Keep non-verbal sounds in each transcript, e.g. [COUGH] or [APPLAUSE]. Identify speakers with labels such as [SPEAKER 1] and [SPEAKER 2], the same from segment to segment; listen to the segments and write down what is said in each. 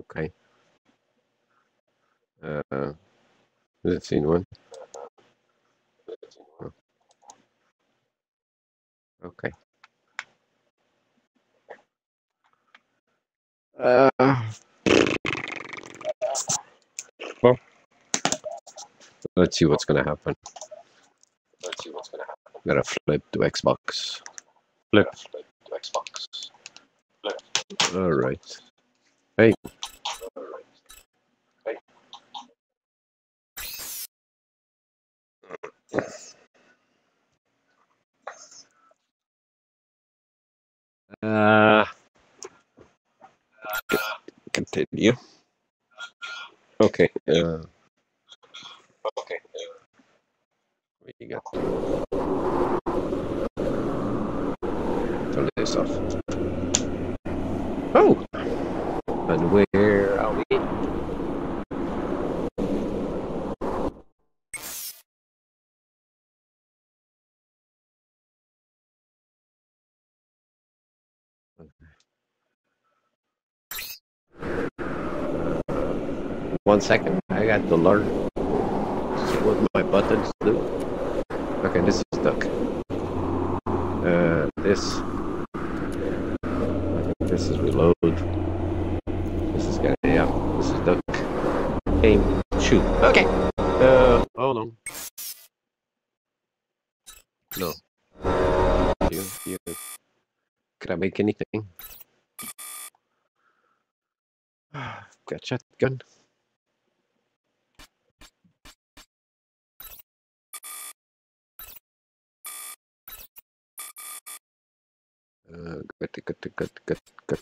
[SPEAKER 1] Okay. Uh, let's see one. Okay. Uh, well, let's see what's gonna happen. Let's see what's gonna happen. Gotta flip to Xbox. Flip. Flip to Xbox. Flip. All right. Hey. Uh, continue. Okay. Uh, okay. What you got? Turn this off. Oh! And where are we? One second, I got to learn what my buttons do. Okay, this is duck. Uh, this. This is reload. This is gonna, yeah, this is duck. Aim, shoot. Okay. Uh, hold on. No. You, you, could I make anything? [SIGHS] Got shotgun. Uh, good, good, good, good, good.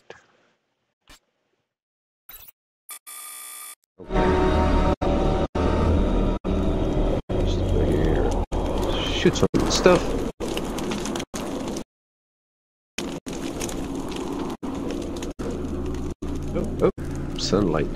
[SPEAKER 1] Shoot some stuff. Oh, oh, sunlight.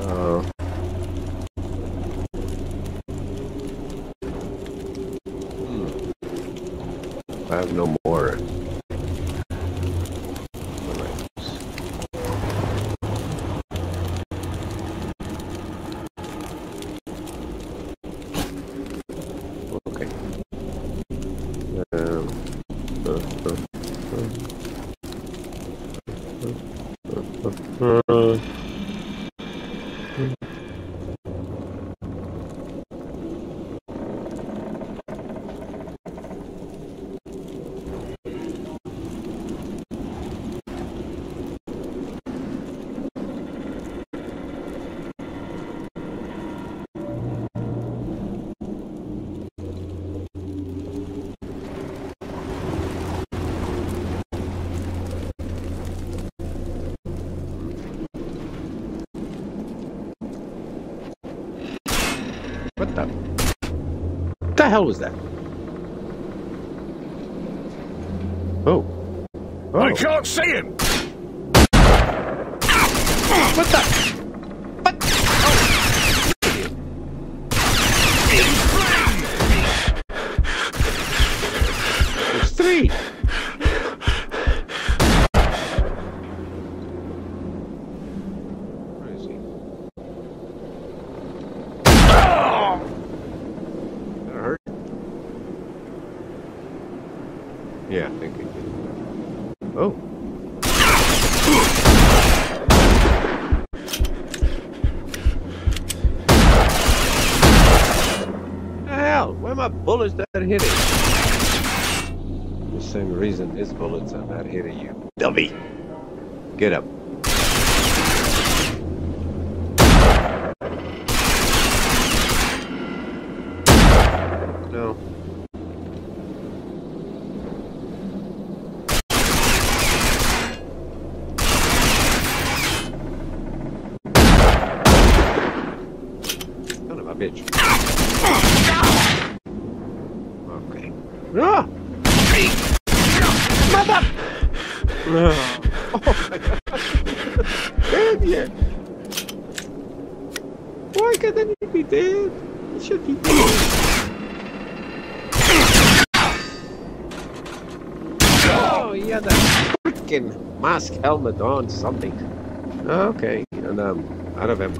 [SPEAKER 1] Uh, hmm. I have no more. Alright. Okay. Um, uh, uh, uh, uh, uh, uh, What the? What the hell was that? Oh. Oh.
[SPEAKER 2] I can't see him!
[SPEAKER 1] Why my bullets not hitting? The same reason his bullets are not hitting you. Dummy! Get up. No. bitch. Okay. Ah! Mother! Oh, my God. Damn you! Why can't he be dead? He should be dead. Oh, had a freaking mask helmet on, something. Okay, and um, out of him.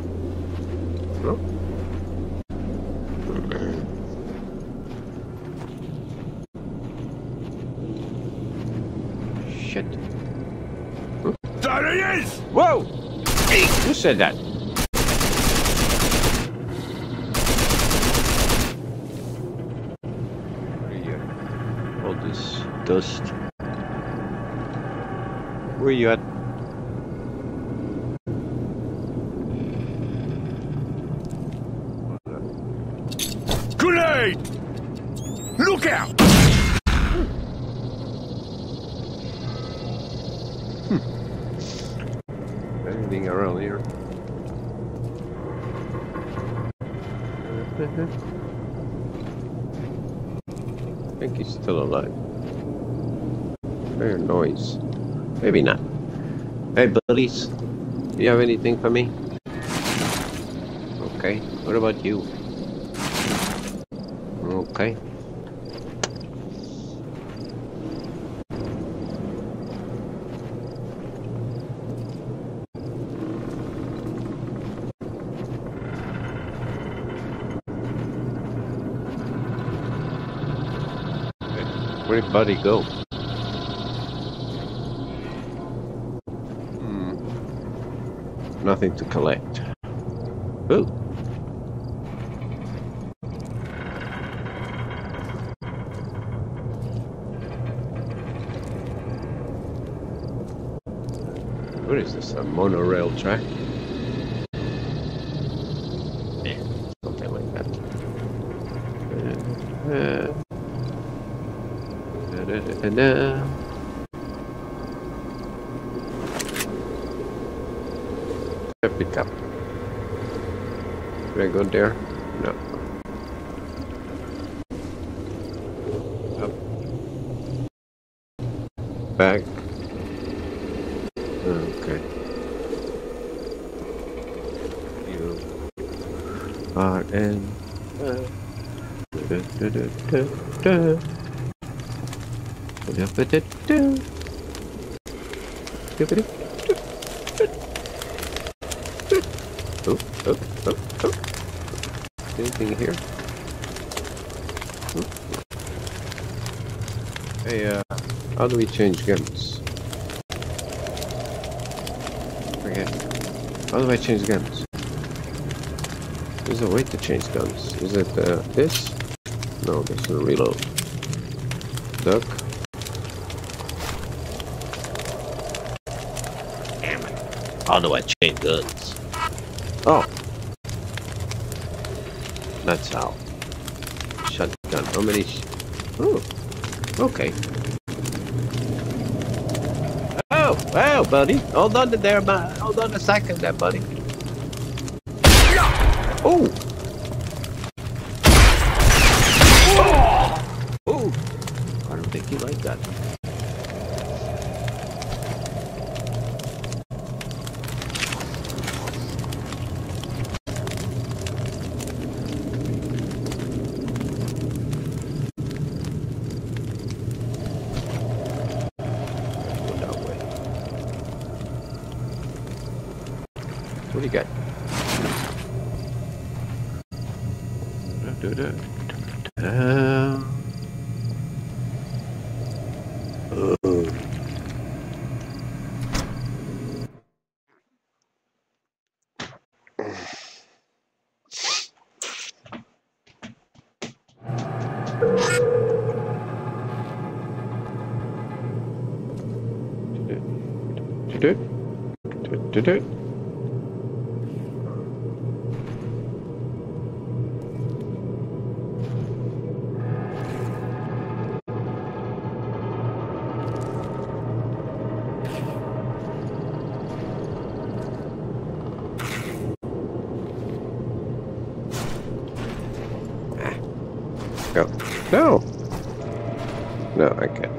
[SPEAKER 1] Shit.
[SPEAKER 2] There
[SPEAKER 1] Whoa! Who said that? Where are you? All this dust. Where are you at?
[SPEAKER 2] Grenade! Look out!
[SPEAKER 1] Still alive. Fair noise. Maybe not. Hey, buddies. Do you have anything for me? Okay. What about you? Okay. Where'd Buddy go? Hmm. Nothing to collect. Ooh. What is this? A monorail track? Yeah, something like that. Uh, Da-da-da-da-da. Can I go there? No. Up. Back. Okay. You are in. Uh, da-da-da-da-da. Da-da-da-da. Da-da-da. Oh, oh, oh, oh. Anything here? Hey, uh, how do we change guns? Forget. How do I change guns? There's a way to change guns. Is it uh, this? No, this is a reload. Duck. Damn it. How do I chain guns? Oh. That's how. Shotgun. How many? Sh oh. Okay. Oh, wow, buddy. Hold on to there, man. Hold on a second there, buddy. Oh. to it? Ah. No! No, I can't.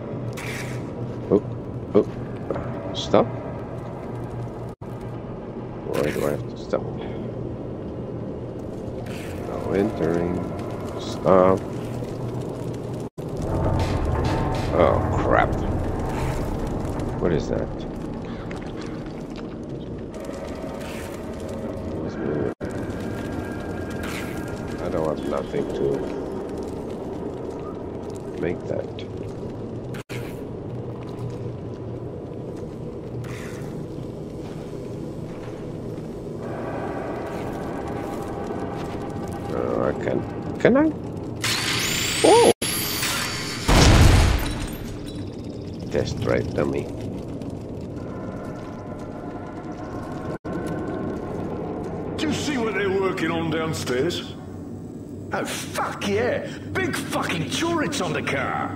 [SPEAKER 1] Can. I? Oh! Test drive dummy.
[SPEAKER 2] Do you see what they're working on downstairs? Oh, fuck yeah! Big fucking turrets on the car!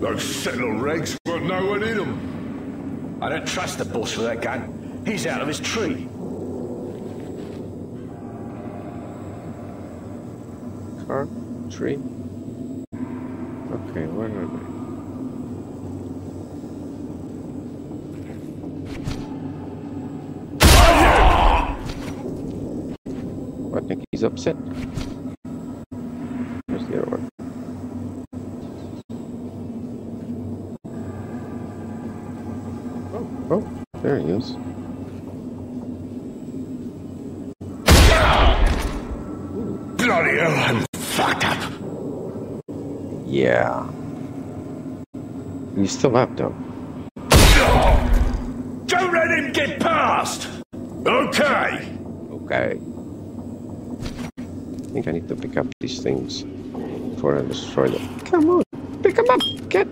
[SPEAKER 2] Those sentinel regs got no one in them. I don't trust the boss with that gun. He's out of his tree.
[SPEAKER 1] Okay, where are they? I think he's upset. You still have though.
[SPEAKER 2] Don't let him get past! Okay!
[SPEAKER 1] Okay. I think I need to pick up these things before I destroy them. Come on, pick them up. Get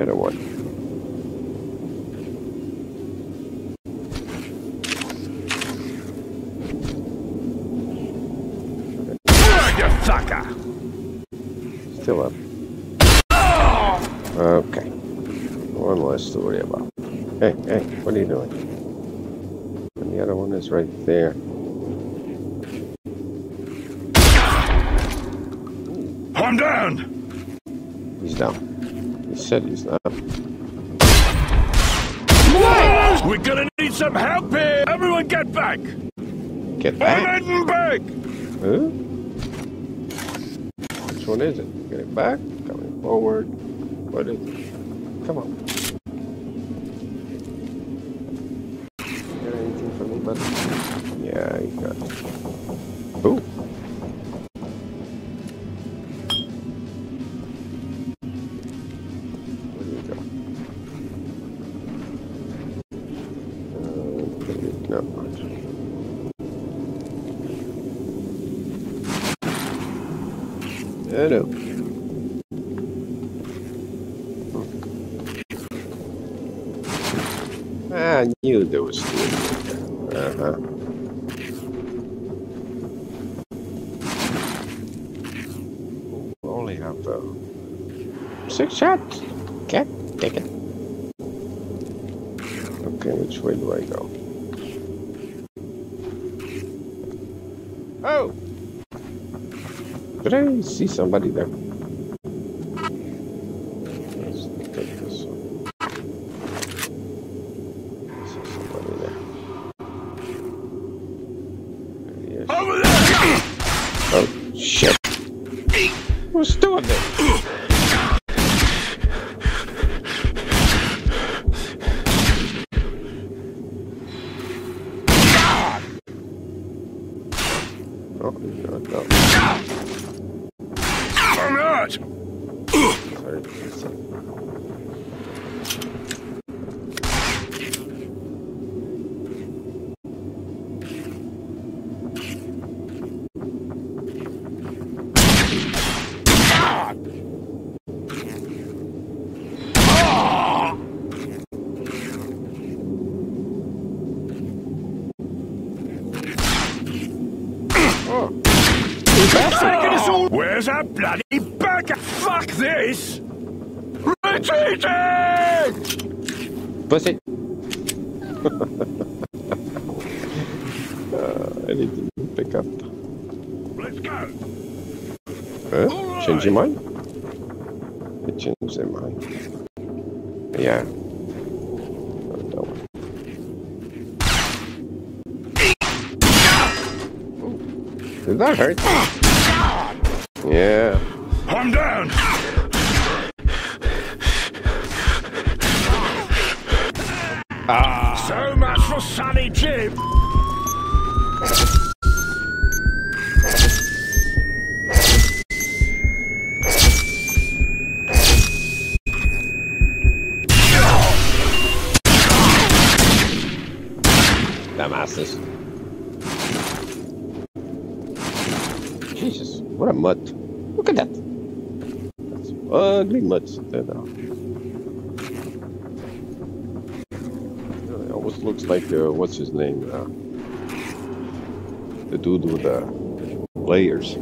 [SPEAKER 2] get
[SPEAKER 1] away. You one. Still up. Okay. One less to worry about. Hey, hey, what are you doing? And the other one is right there.
[SPEAKER 2] I'm down!
[SPEAKER 1] He's down. What?
[SPEAKER 2] We're gonna need some help here! Everyone get back!
[SPEAKER 1] Get back?
[SPEAKER 2] I'm back!
[SPEAKER 1] Huh? Which one is it? Get it back? Coming forward. What is it? Come on. window is through. Uh-huh. Only have uh, six shots. Okay, take it. Okay, which way do I go? Oh! Did I see somebody there? patrimoine. uh, what's his name? Uh, the dude with the layers.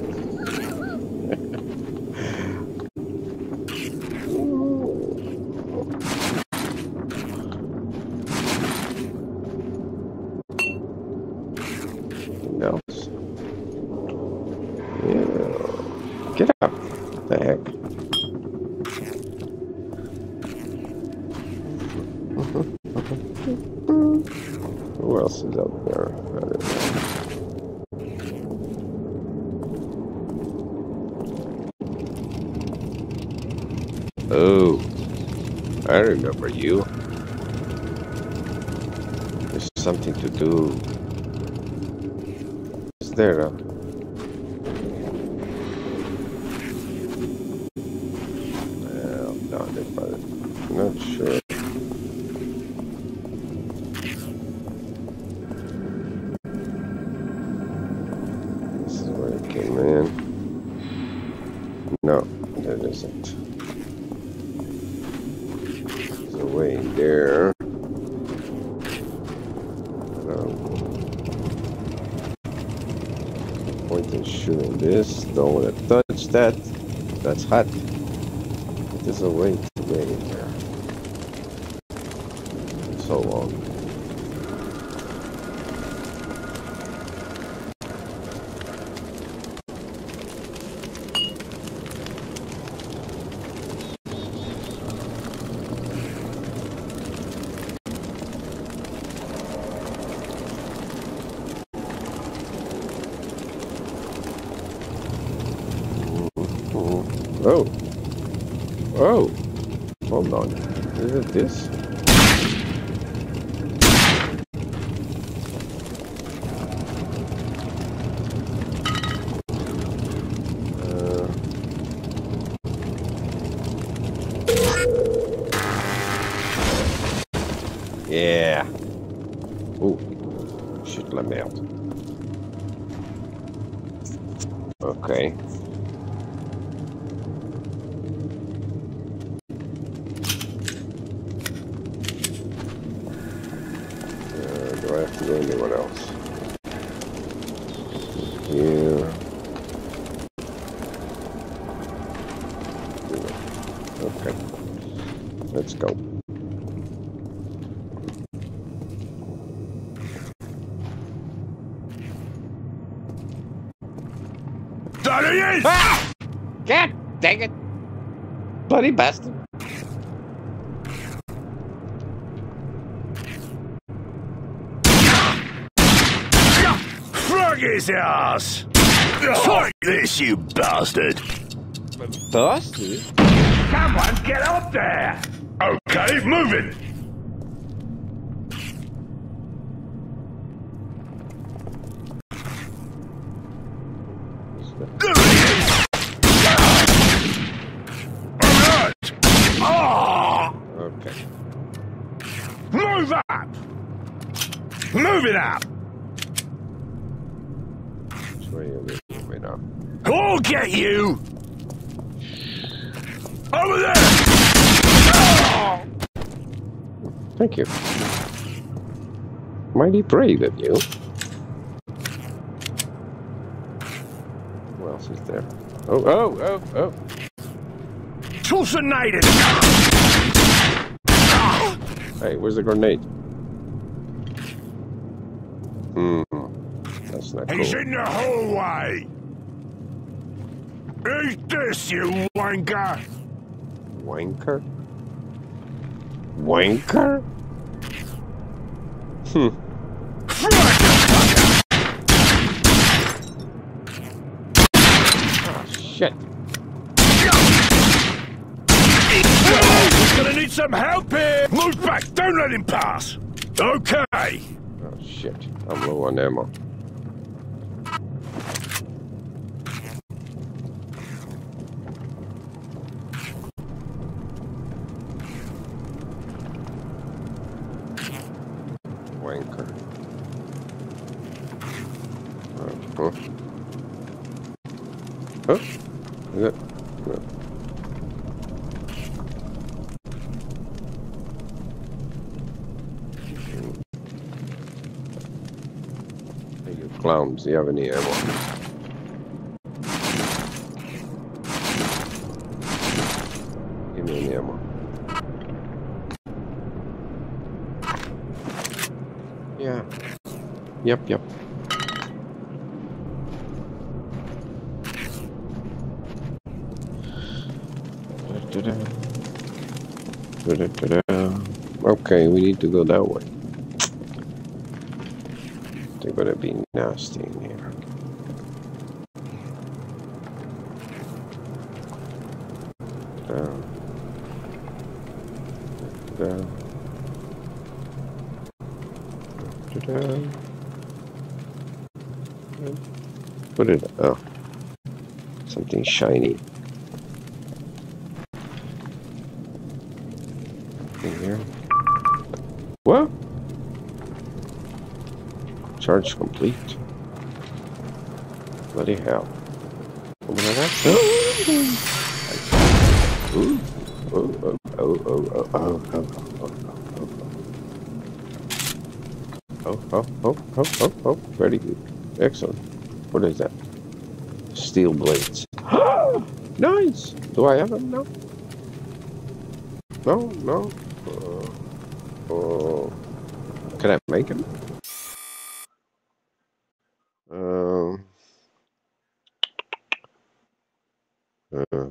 [SPEAKER 1] that? That's hot. There's a way to get in there. So long. Dang it! Bloody bastard.
[SPEAKER 2] Frog his ass! Take this, you bastard!
[SPEAKER 1] Bastard?
[SPEAKER 2] Someone get up there! Okay, moving! There he is! Alright! Ah!
[SPEAKER 1] Okay.
[SPEAKER 2] Move up! Move it up!
[SPEAKER 1] Which way are we moving up?
[SPEAKER 2] I'll get you! Over there!
[SPEAKER 1] Thank you. Mighty brave of you. Who else is there? Oh, oh, oh, oh.
[SPEAKER 2] Tossinated!
[SPEAKER 1] Hey, where's the grenade? Hmm. That's not
[SPEAKER 2] He's
[SPEAKER 1] cool.
[SPEAKER 2] in the hallway! Who's this, you wanker?
[SPEAKER 1] Wanker? Wanker? Hmm. Ah, shit.
[SPEAKER 2] We're gonna need some help here! Move back! Don't let him pass! Okay!
[SPEAKER 1] Shit. I'm low on ammo. Wanker. Uh, huh? Huh? Is it? No. Hey, you clowns, do you have any ammo? Give me any ammo. Yeah. Yep, yep. Okay, we need to go that way. Gonna be nasty in here. Down. Down. Da-da. It? Oh. Something shiny. In here. What? Charge complete. Bloody hell. Open it up. Ooh. Oh, oh, oh, oh, oh, oh, oh, oh, oh, oh, oh, oh, oh, oh, oh, very good. Excellent. What is that? Steel blades. nice! Do I have them now? No, no. Uh, uh, can I make them? Uh.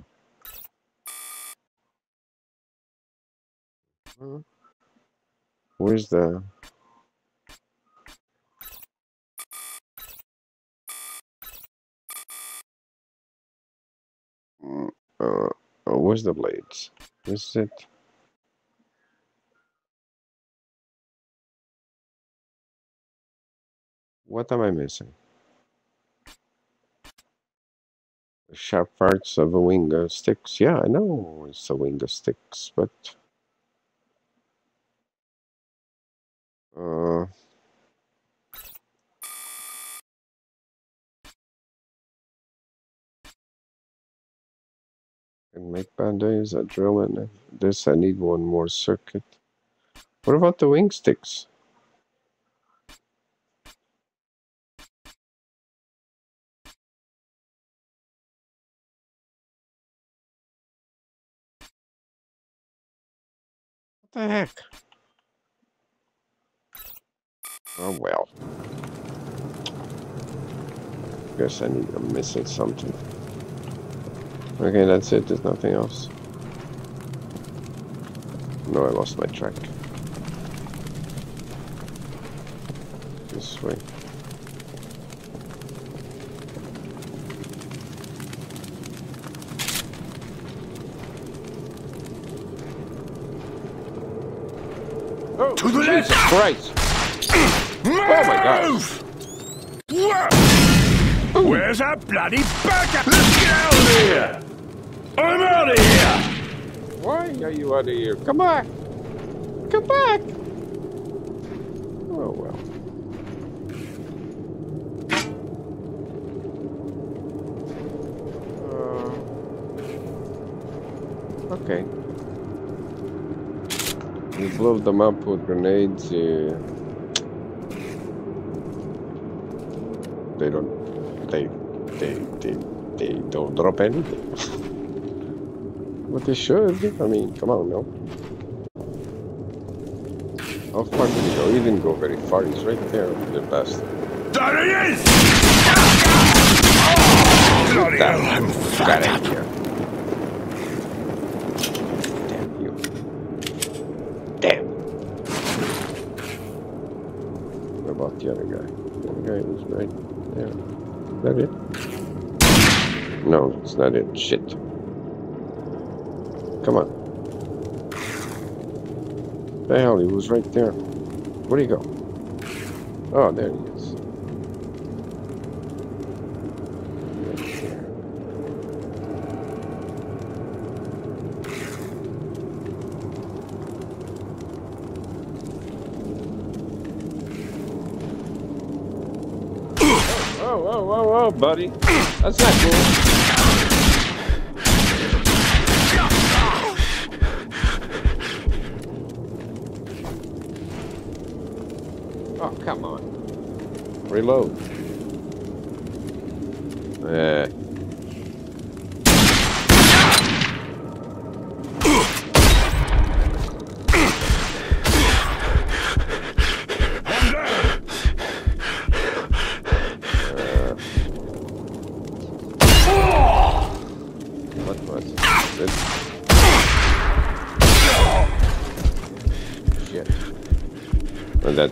[SPEAKER 1] uh, Where's the? Mm, Uh, oh, where's the blades? Is it? What am I missing? The sharp parts of a wing uh, sticks. Yeah, I know it's a wing of sticks, but uh, make band-aids, a drill, and this I need one more circuit. What about the wing sticks? The heck? Oh well. Guess I need. I'm missing something. Okay, that's it. There's nothing else. No, I lost my track. This way. Oh,
[SPEAKER 2] To the
[SPEAKER 1] Jesus
[SPEAKER 2] left!
[SPEAKER 1] Christ!
[SPEAKER 2] Move!
[SPEAKER 1] my God.
[SPEAKER 2] Wha- Where's our bloody burger? Let's get out of here! I'm out of here!
[SPEAKER 1] Why are you out of here? Come back! Come back! Oh well. Uh, okay. You blow them up with grenades. Uh, they don't. They. They. They. They don't drop anything. [LAUGHS] But they should. I mean, come on, no. How far did he go? He didn't go very far. He's right there, the best.
[SPEAKER 2] There he is! Bloody hell, I'm
[SPEAKER 1] out
[SPEAKER 2] up.
[SPEAKER 1] of here. Damn you. Damn. What about the other guy? The other guy was right there. Is that it's not it. Shit. Come on. The hell, he was right there. Where'd he go? Oh, there he is. Whoa, whoa, whoa, buddy. That's not cool.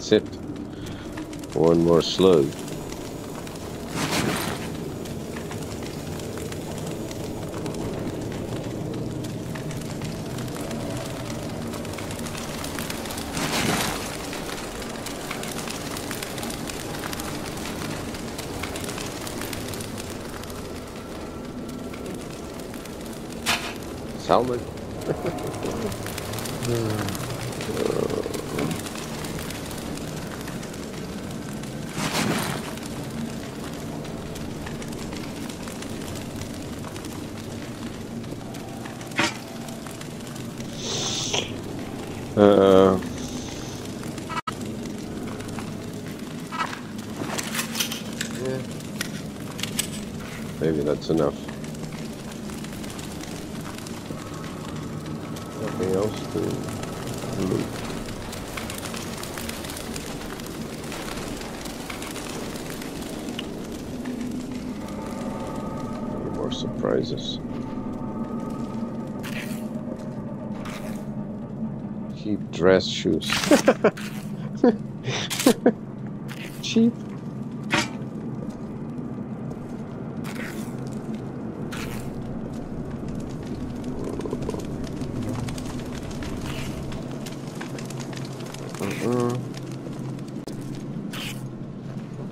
[SPEAKER 1] That's. One more slug. Salmon. Uh, yeah. Maybe that's enough. Nothing else to loot. Any more surprises? Cheap dress shoes. [LAUGHS] Cheap. Uh,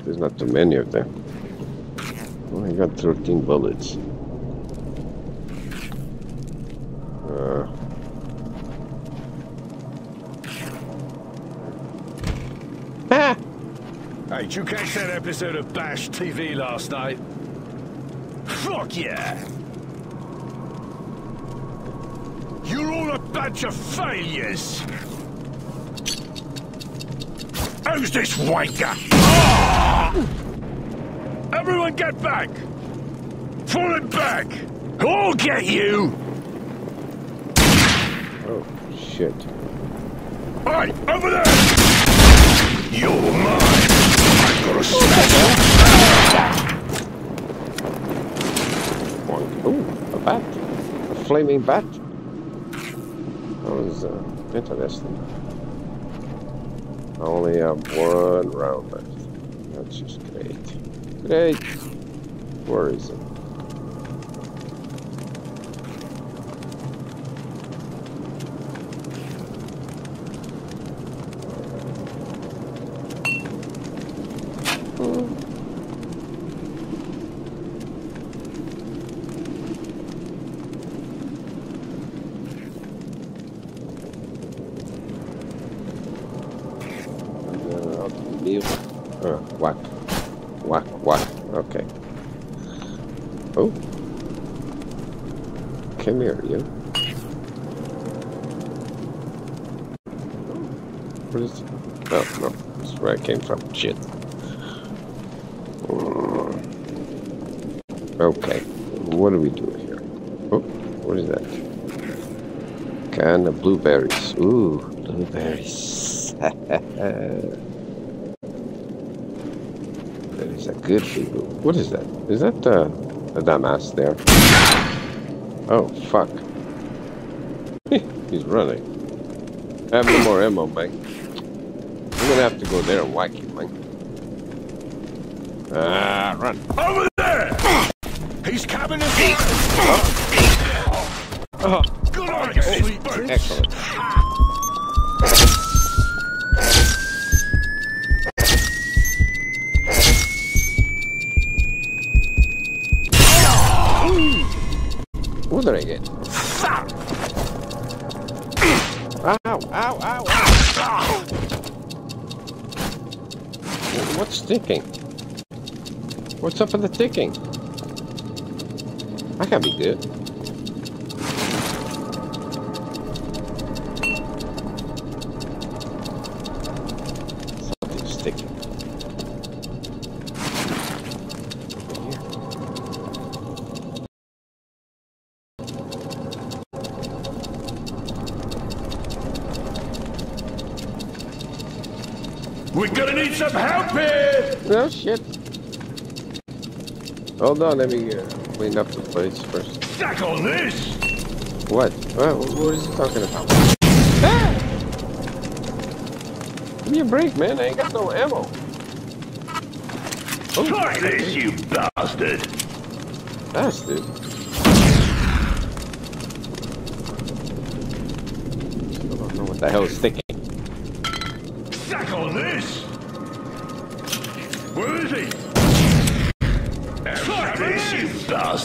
[SPEAKER 1] there's not too many of them. Oh, I got 13 bullets. Uh, ah!
[SPEAKER 2] Hey, did you catch that episode of Bash TV last night? Fuck yeah! You're all a bunch of failures! Who's this wanker? Everyone get back! Falling back! I'll get you!
[SPEAKER 1] Oh, shit.
[SPEAKER 2] Hey, over there! You're mine! I've got a special...
[SPEAKER 1] One. Ooh, a bat. A flaming bat. That was uh, interesting. I only have one round left. Great. Great. Where is it? Uh, leave. Uh, whack. Whack, whack. Okay. Oh. Come here, you. What is it? Oh, no. This is where I came from. Shit. Okay. What do we do here? Oh, what is that? Can of blueberries. Ooh, blueberries. [LAUGHS] that is a good food. What is that? Is that uh, a dumbass there? Oh, fuck. [LAUGHS] He's running. Have no more ammo, Mike. I'm gonna have to go there and whack you, Mike. Ah, run.
[SPEAKER 2] Over there! He's coming in
[SPEAKER 1] Oh,
[SPEAKER 2] Good on you,
[SPEAKER 1] excellent. Up with the ticking? I can't be good. Something's sticking. Over here.
[SPEAKER 2] We're gonna need some help here!
[SPEAKER 1] Oh shit. Hold on, let me uh, clean up the place first.
[SPEAKER 2] Sack on this!
[SPEAKER 1] What? What, what is he talking about? Ah! Give me a break, man. I ain't got no ammo. Oh,
[SPEAKER 2] Try this, you bastard!
[SPEAKER 1] bastard. I don't know what the hell is sticking.
[SPEAKER 2] Sack on this!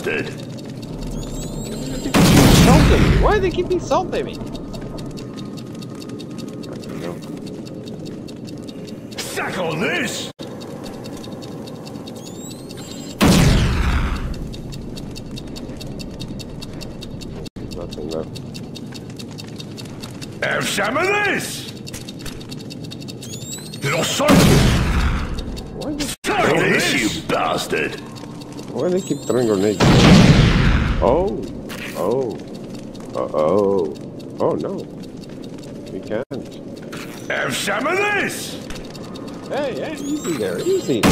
[SPEAKER 2] You bastard!
[SPEAKER 1] Why do they keep insulting me? I.
[SPEAKER 2] Sack on this!
[SPEAKER 1] Nothing left.
[SPEAKER 2] Have some
[SPEAKER 1] Why do they keep throwing grenades? Oh, oh, uh oh, oh no, we can't.
[SPEAKER 2] Have some of this!
[SPEAKER 1] Hey, hey, easy there, easy.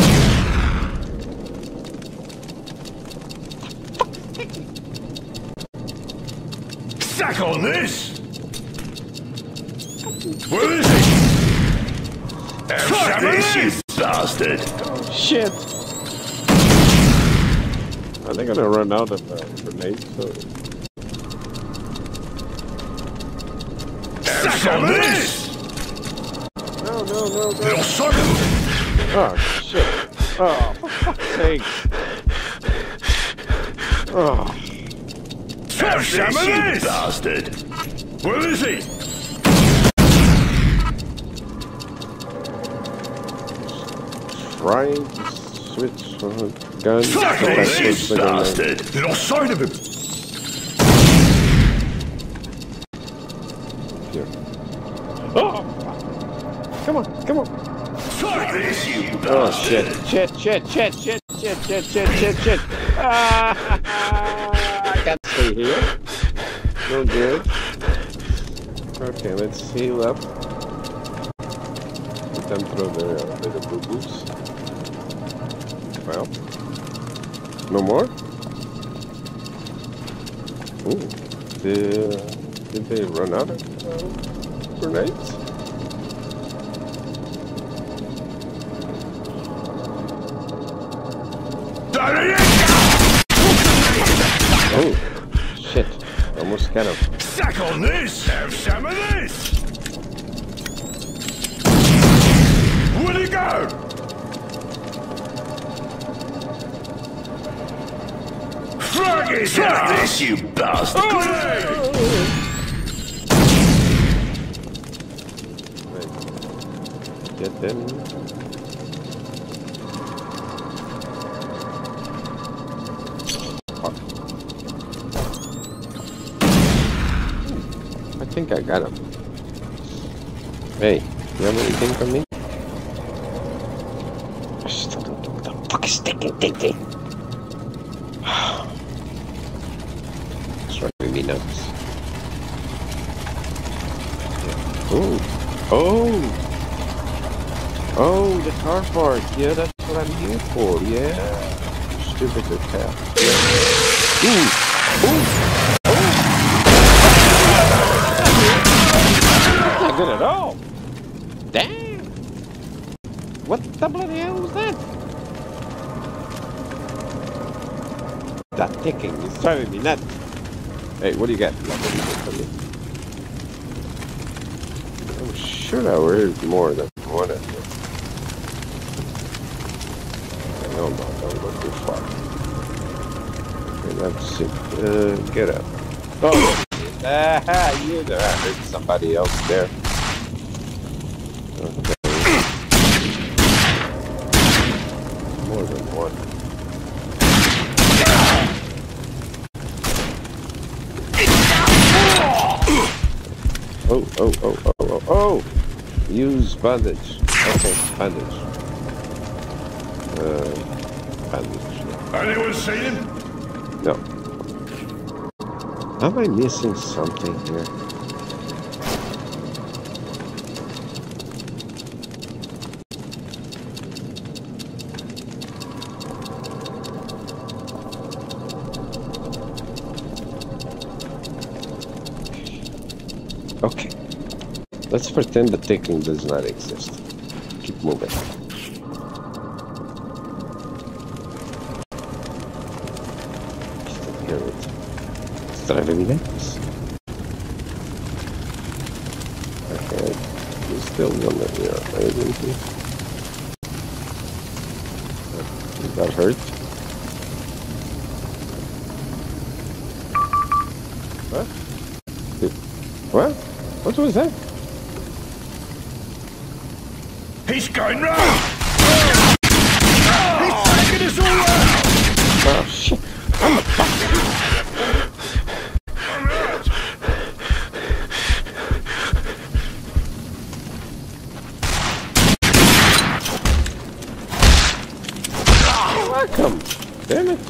[SPEAKER 2] Sack on this! Where is he? Have some of this, you bastard!
[SPEAKER 1] Shit. Are they gonna run out of uh, grenades? So
[SPEAKER 2] no,
[SPEAKER 1] no, no.
[SPEAKER 2] Little son of a...
[SPEAKER 1] Oh, shit. Oh, for fuck's sake. Oh,
[SPEAKER 2] Have some of this! bastard! Where is he?
[SPEAKER 1] trying to switch gun to
[SPEAKER 2] Fuck
[SPEAKER 1] back
[SPEAKER 2] this,
[SPEAKER 1] to the gun.
[SPEAKER 2] bastard! Lost sight of him!
[SPEAKER 1] Here. Oh! Come on, come on.
[SPEAKER 2] Fuck this, you bastard!
[SPEAKER 1] Oh, shit, shit, shit, shit, shit, shit, shit, shit, shit, shit. Ah, I can't stay here. No good. Okay, let's heal up. Let them throw their uh, little boo-boos. Well, no more? Ooh, did, did they run out of uh, grenades? Driving me nuts. Hey, what do you got? I'm sure I heard more than one of them. No, no, don't go too far. Okay, let's see. Uh, get up. Oh, ah, [COUGHS] you there. I heard somebody else there. Okay. More than one. Oh, oh, oh, oh, oh, oh! Use bandage. Okay, bandage. Uh, bandage.
[SPEAKER 2] Anyone seen him?
[SPEAKER 1] No. Am I missing something here? Okay. Let's pretend the ticking does not exist. Keep moving. Still hear it. It's driving me nuts. Okay. There's still one that we are waiting to. Did that hurt? What? Did, what? What was that?
[SPEAKER 2] He's going round! He's taking us all out!
[SPEAKER 1] Oh shit. Welcome. Damn it.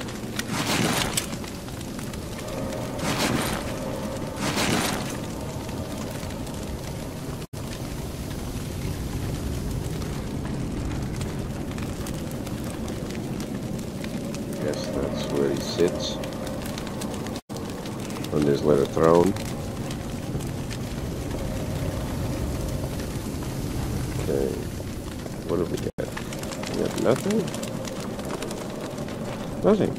[SPEAKER 1] That's where he sits. On his little throne. Okay. What do we got? We got nothing? Nothing.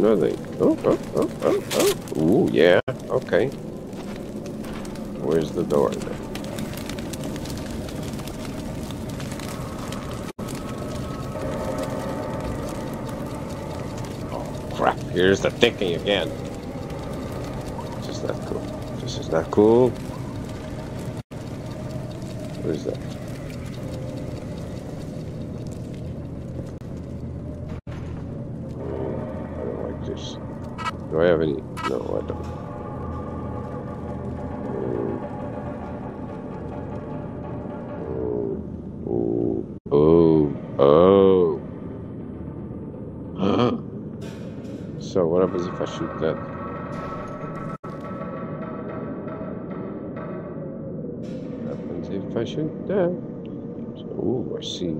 [SPEAKER 1] Nothing. Oh, oh, oh, oh, oh. Ooh, yeah. Okay. Where's the door? Here's the thinking again. This is not cool. This is not cool. What is that? I don't like this. Do I have any? No, I don't. That? So, oh, I see.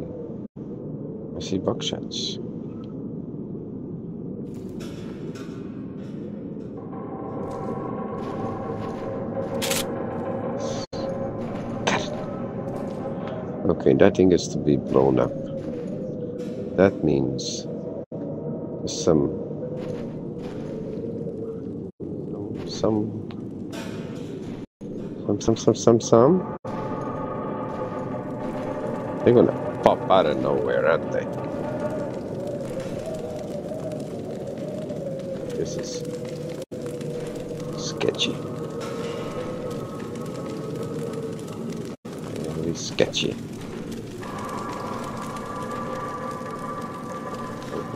[SPEAKER 1] I see buckshots. Okay, that thing is to be blown up. That means some some some some some some some they're gonna pop out of nowhere, aren't they? This is sketchy. Very sketchy.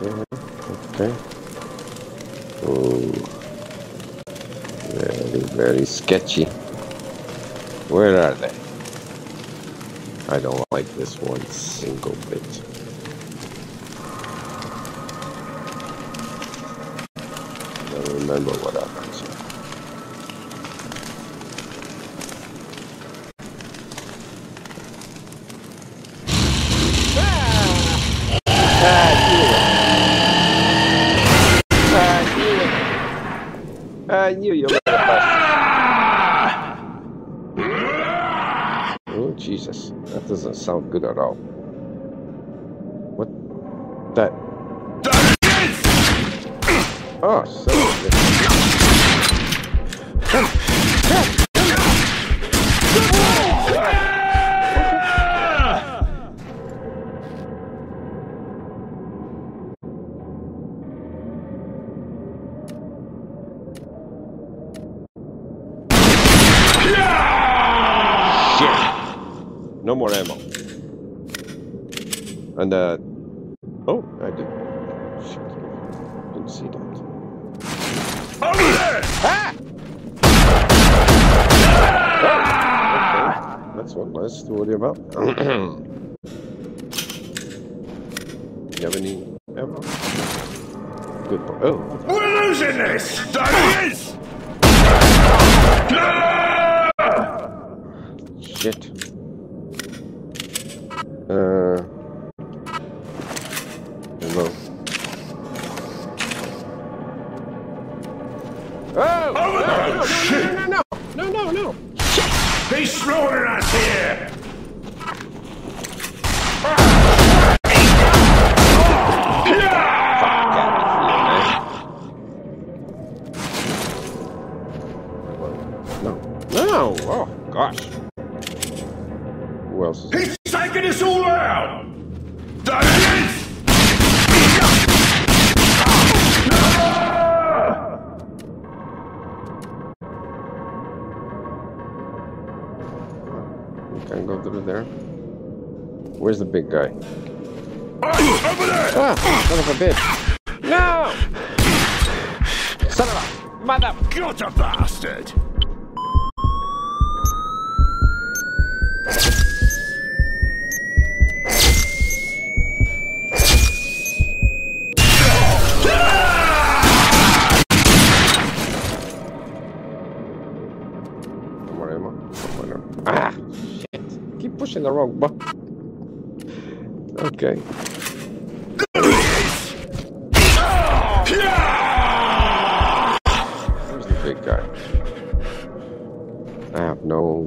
[SPEAKER 1] Okay. Okay. Oh. Very, very sketchy. Where are they? I don't like this one single bit. Good at all. And uh oh, I did. Didn't see that.
[SPEAKER 2] There!
[SPEAKER 1] Ah! Oh. That's one less to worry about. [CLEARS THROAT] you have any ammo? Good. Oh,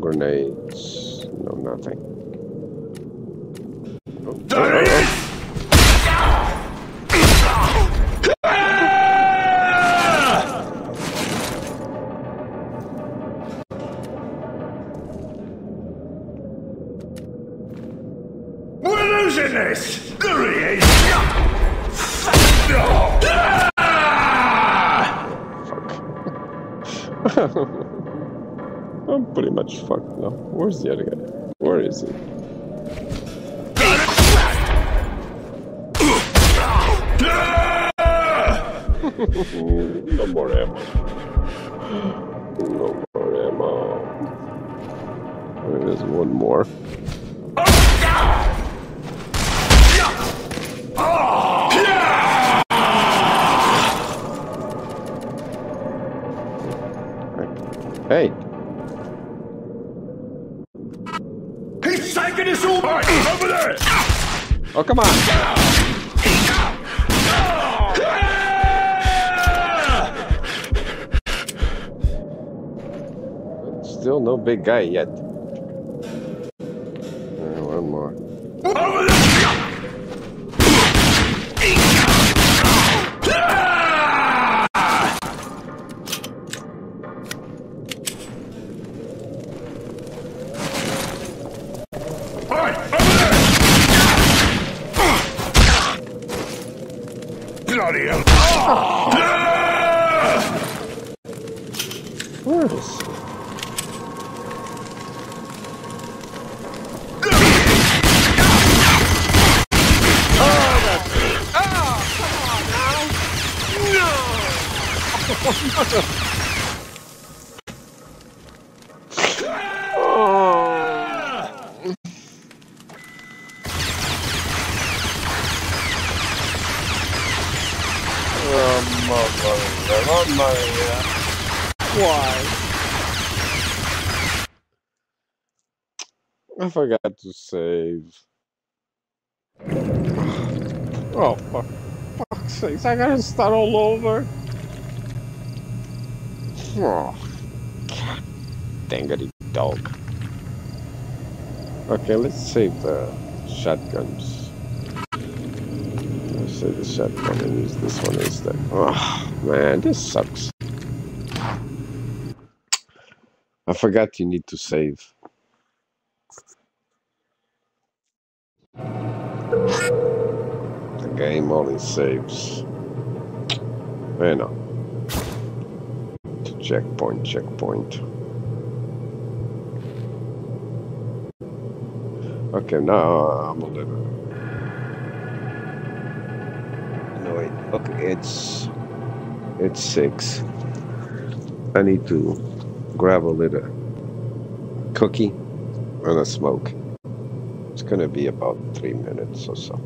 [SPEAKER 1] grenades. No nothing. Come on! Still no big guy yet. To save. Oh, fuck. fuck's sakes, I gotta start all over. Oh, God dangity dog. Okay, let's save the shotguns. Let's save the shotgun and use this one instead. Oh, man, this sucks. I forgot you need to save. The game only saves. You checkpoint, checkpoint. Okay, now I'm a little. No wait. Okay, it's it's six. I need to grab a little cookie and a smoke. It's gonna be about three minutes or so.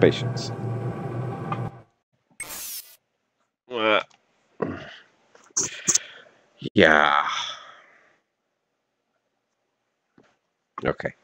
[SPEAKER 1] Patience. Uh. [CLEARS THROAT] Yeah. Okay.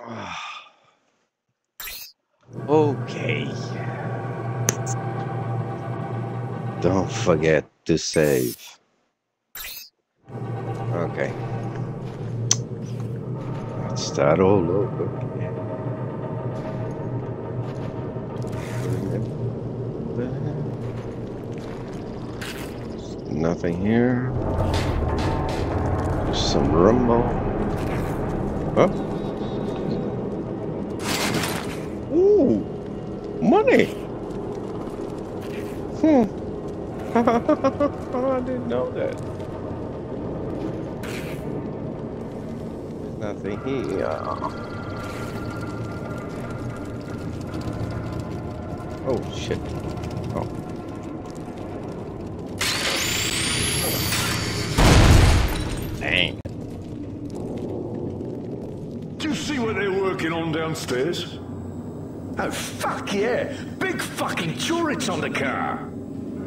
[SPEAKER 1] [SIGHS] Okay. Don't forget to save. Okay. Let's start all over. Nothing here. Just some rumble. Oh. Money. Hmm. [LAUGHS] I didn't know that. There's nothing here. Oh shit. Oh. Dang.
[SPEAKER 2] Do you see what they're working on downstairs? Oh, fuck yeah! Big fucking turrets on the car!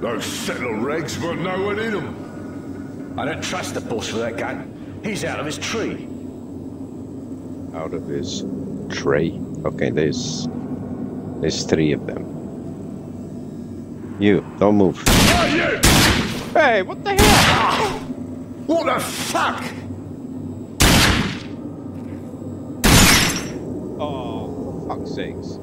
[SPEAKER 2] Those settler regs got no one in them. I don't trust the boss with that gun. He's out of his tree.
[SPEAKER 1] Out of his tree? Okay, there's there's three of them. You, don't move.
[SPEAKER 2] Oh, you!
[SPEAKER 1] Hey, what the hell?
[SPEAKER 2] What the fuck?
[SPEAKER 1] Oh, for fuck's sakes.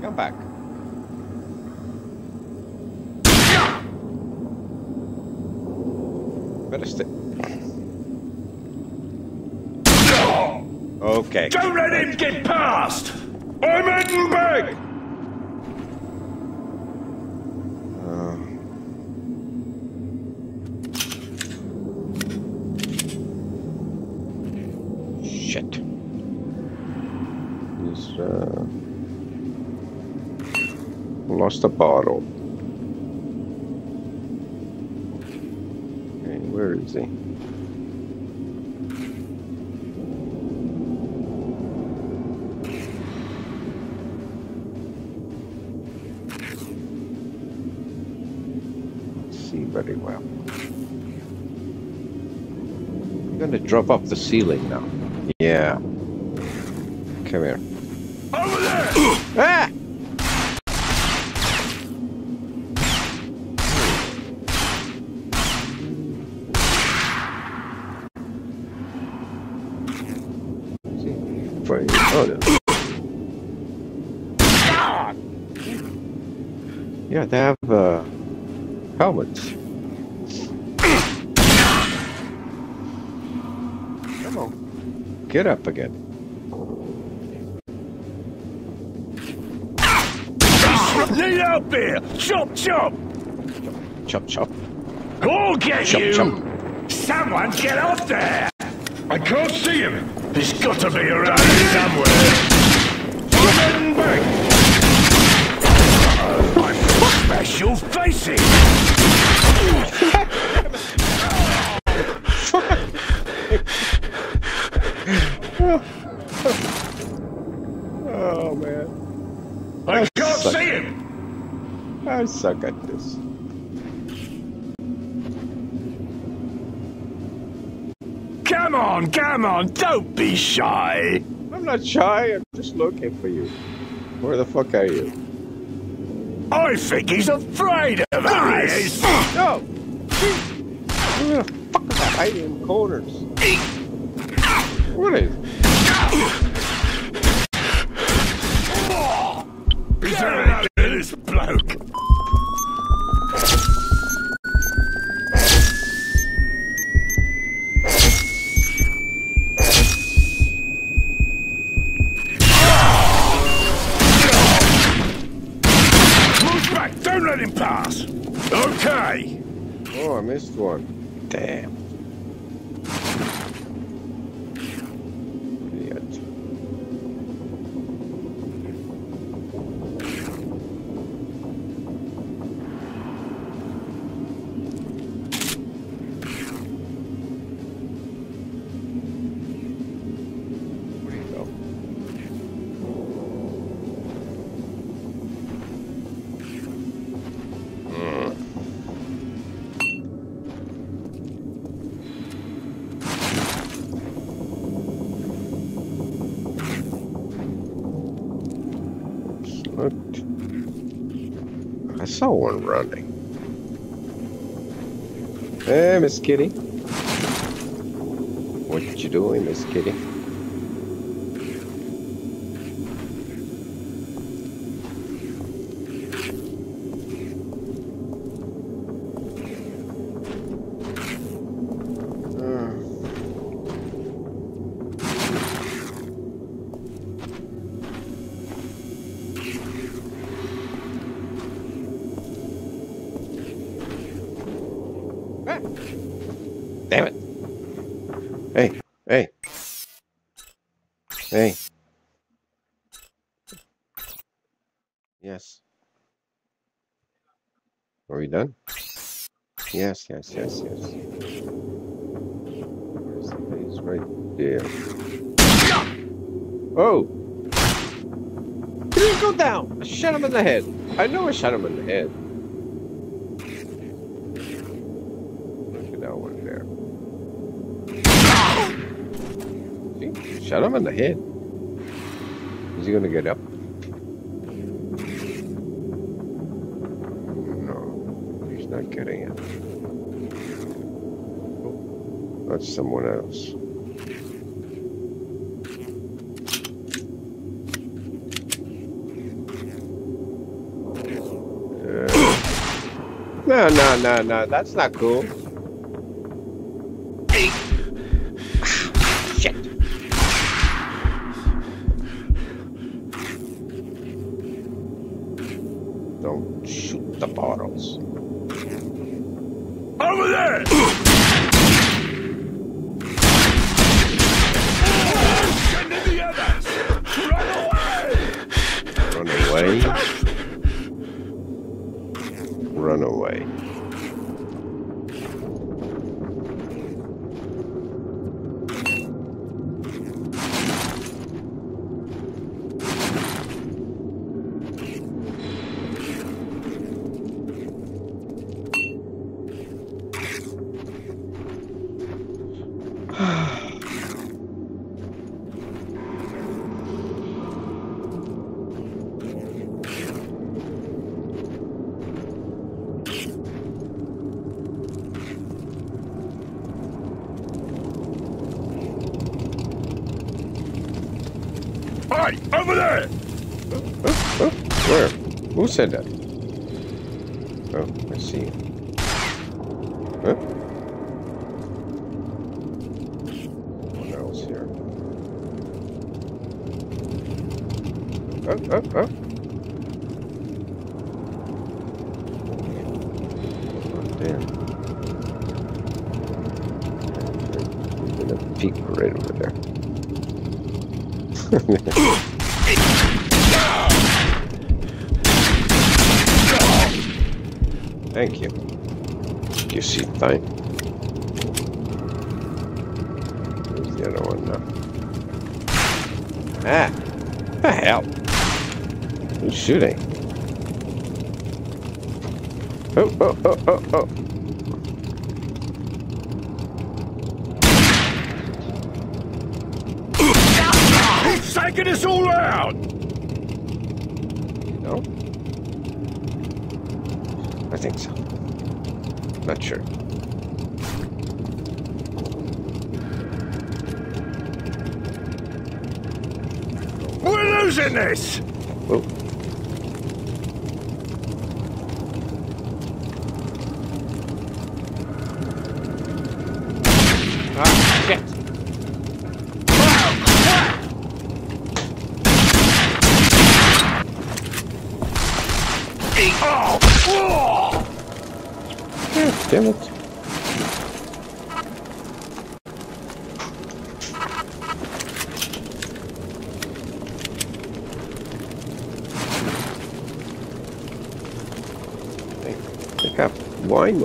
[SPEAKER 1] Come back. Better stay. Okay.
[SPEAKER 2] Don't let him get past! I'm heading back!
[SPEAKER 1] Uh, shit. He's uh, lost a bottle. He? see very well. I'm gonna drop off the ceiling now. Yeah. Come here.
[SPEAKER 2] Over there!
[SPEAKER 1] Ah! See, for- oh, no. Yeah, they have uh, helmets. Come on, get up again.
[SPEAKER 2] Need help here! Chop chop!
[SPEAKER 1] Chop chop.
[SPEAKER 2] I'll get
[SPEAKER 1] Chop,
[SPEAKER 2] you!
[SPEAKER 1] chop.
[SPEAKER 2] Someone get off there! I can't see him! He's got to be around somewhere! I'm heading back! I'm
[SPEAKER 1] Oh man,
[SPEAKER 2] I can't see him!
[SPEAKER 1] I suck at this.
[SPEAKER 2] Come on, come on, don't be shy!
[SPEAKER 1] I'm not shy. I'm just looking for you. Where the fuck are you?
[SPEAKER 2] I think he's afraid of us!
[SPEAKER 1] No. Fuck that hiding in corners? What? Is someone running. Hey, Miss Kitty. What you doing, Miss Kitty? Damn it. Hey, hey. Hey. Yes. Are we done? Yes, yes, yes. Where's the base? Right there. Oh! Didn't go down! I shot him in the head. I know I shot him in the head. Look at that one there. See? Shot him in the head. Is he gonna get up? No, he's not getting it. That's someone else. [COUGHS] No, no, no, no. That's not cool. Shit. Don't shoot the bottles.
[SPEAKER 2] Over there! Send in the others! Run away!
[SPEAKER 1] Run away. Run away.
[SPEAKER 2] Hey, over there!
[SPEAKER 1] Oh, where? Who said that? Oh, I see. Huh? What else here? Oh, oh, peak right over there. Thank you. You see fine. Who's shooting? Oh, oh, oh, oh, oh.
[SPEAKER 2] He's taking us all out!
[SPEAKER 1] No? I think so. Not sure.
[SPEAKER 2] We're losing this!
[SPEAKER 1] Ah, shit.
[SPEAKER 2] Oh!
[SPEAKER 1] Damn it. They, they got wine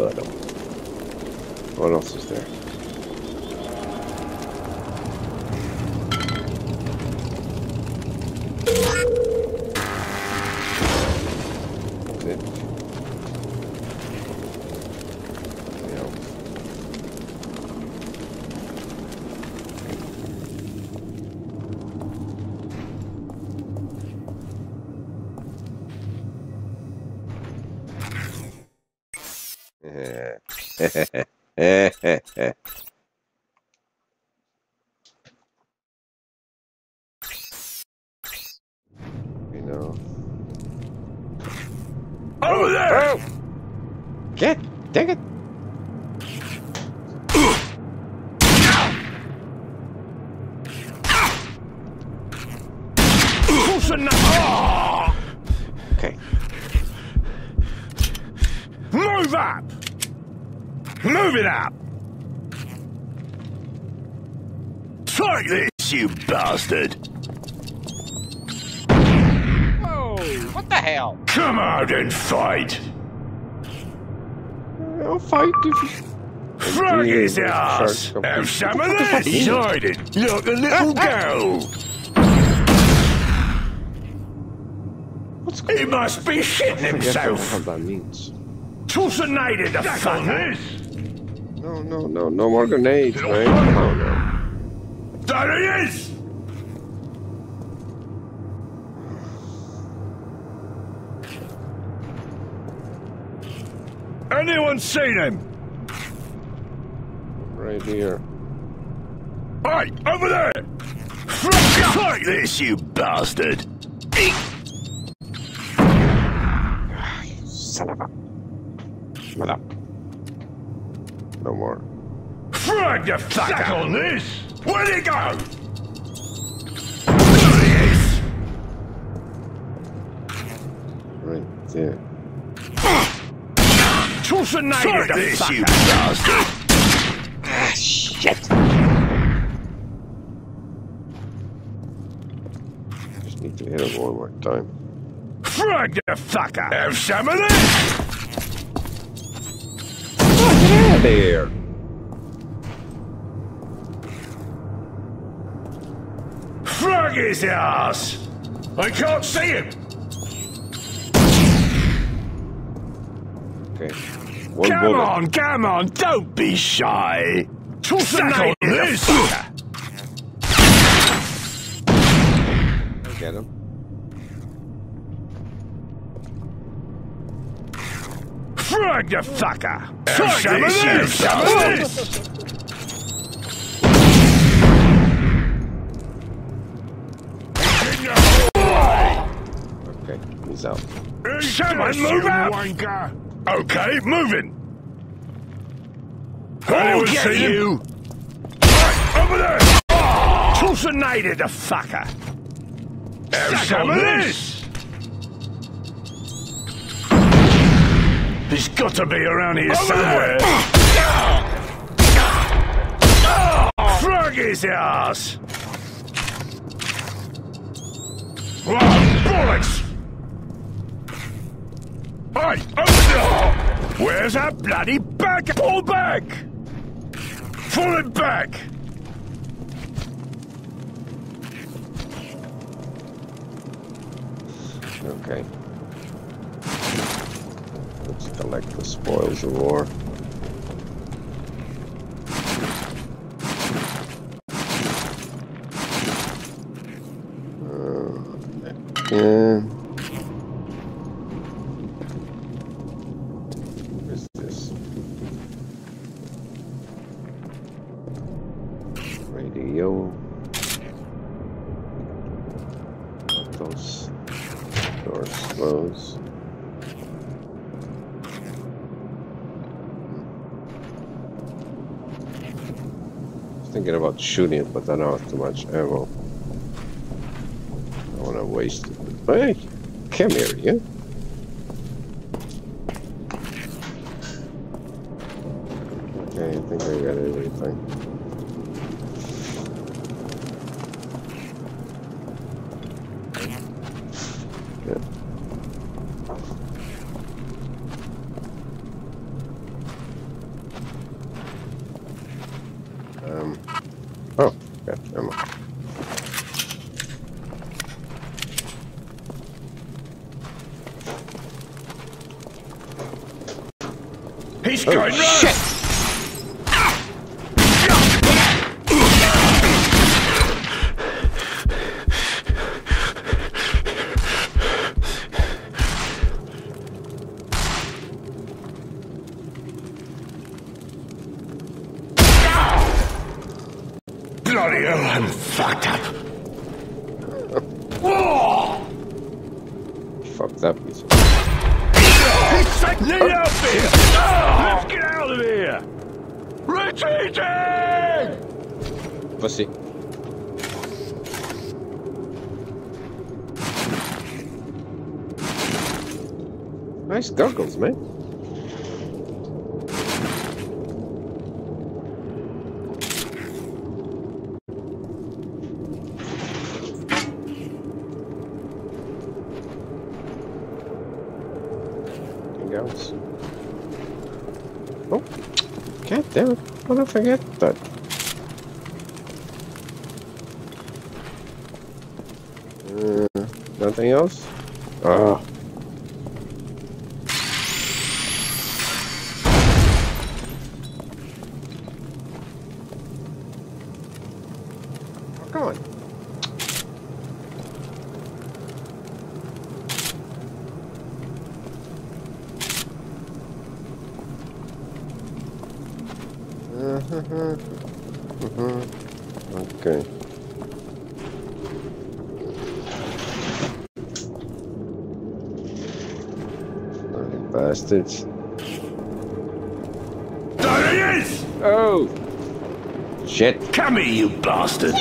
[SPEAKER 2] Frag his ass! Have some of
[SPEAKER 1] What is
[SPEAKER 2] He's hiding like a little girl!
[SPEAKER 1] What's going
[SPEAKER 2] He must be shitting
[SPEAKER 1] on? What
[SPEAKER 2] himself!
[SPEAKER 1] that means.
[SPEAKER 2] Tossinated the fucker!
[SPEAKER 1] No, no, no, no more grenades, man. On now.
[SPEAKER 2] There he is! Anyone seen him?
[SPEAKER 1] Right here.
[SPEAKER 2] Hey, over there! Take this, you bastard!
[SPEAKER 1] Son of a... Mother. No more.
[SPEAKER 2] Frag the fucker! on this! Where'd he go? There he is!
[SPEAKER 1] Right there.
[SPEAKER 2] Tossinated the this, you bastard!
[SPEAKER 1] Hit him one more time.
[SPEAKER 2] Frag the fucker! Have some of this!
[SPEAKER 1] Get out of there!
[SPEAKER 2] Frag his ass! I can't see him!
[SPEAKER 1] Okay. One
[SPEAKER 2] come
[SPEAKER 1] bullet.
[SPEAKER 2] on, come on, don't be shy! Tossinated the
[SPEAKER 1] this. Get him.
[SPEAKER 2] Frag the fucker! Have some of this! Some of this!
[SPEAKER 1] Okay, he's out.
[SPEAKER 2] Someone move out! Okay, moving! I'll get you! Right, over there! Tossinated the fucker! Have some of this! He's got to be around here somewhere. Frag his ass! Oh, bullets! Hey, open it! Where's that bloody bag? Pull back! Pull it back!
[SPEAKER 1] Okay. Collect the spoils of war. Uh, yeah. What is this? Radio. Those doors close. Thinking about shooting it, but I don't have too much ammo. I want to waste it. Hey, come here, you. Okay, I think I got everything. Bastards.
[SPEAKER 2] There he is!
[SPEAKER 1] Oh! Shit.
[SPEAKER 2] Come here, you bastard!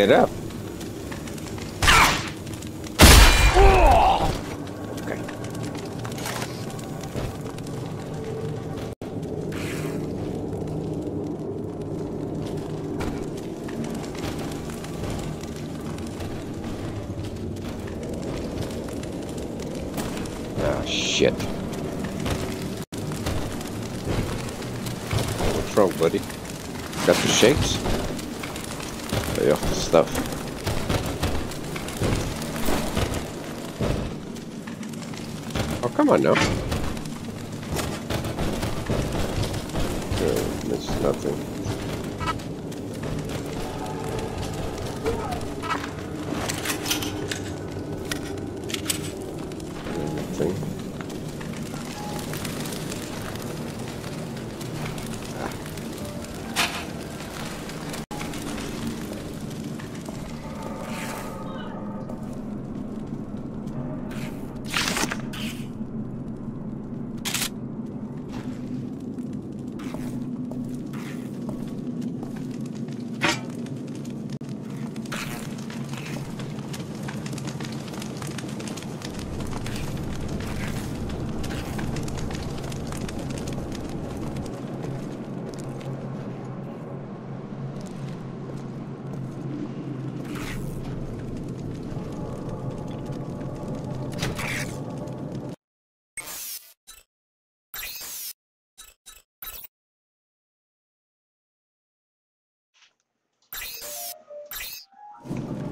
[SPEAKER 1] Get up.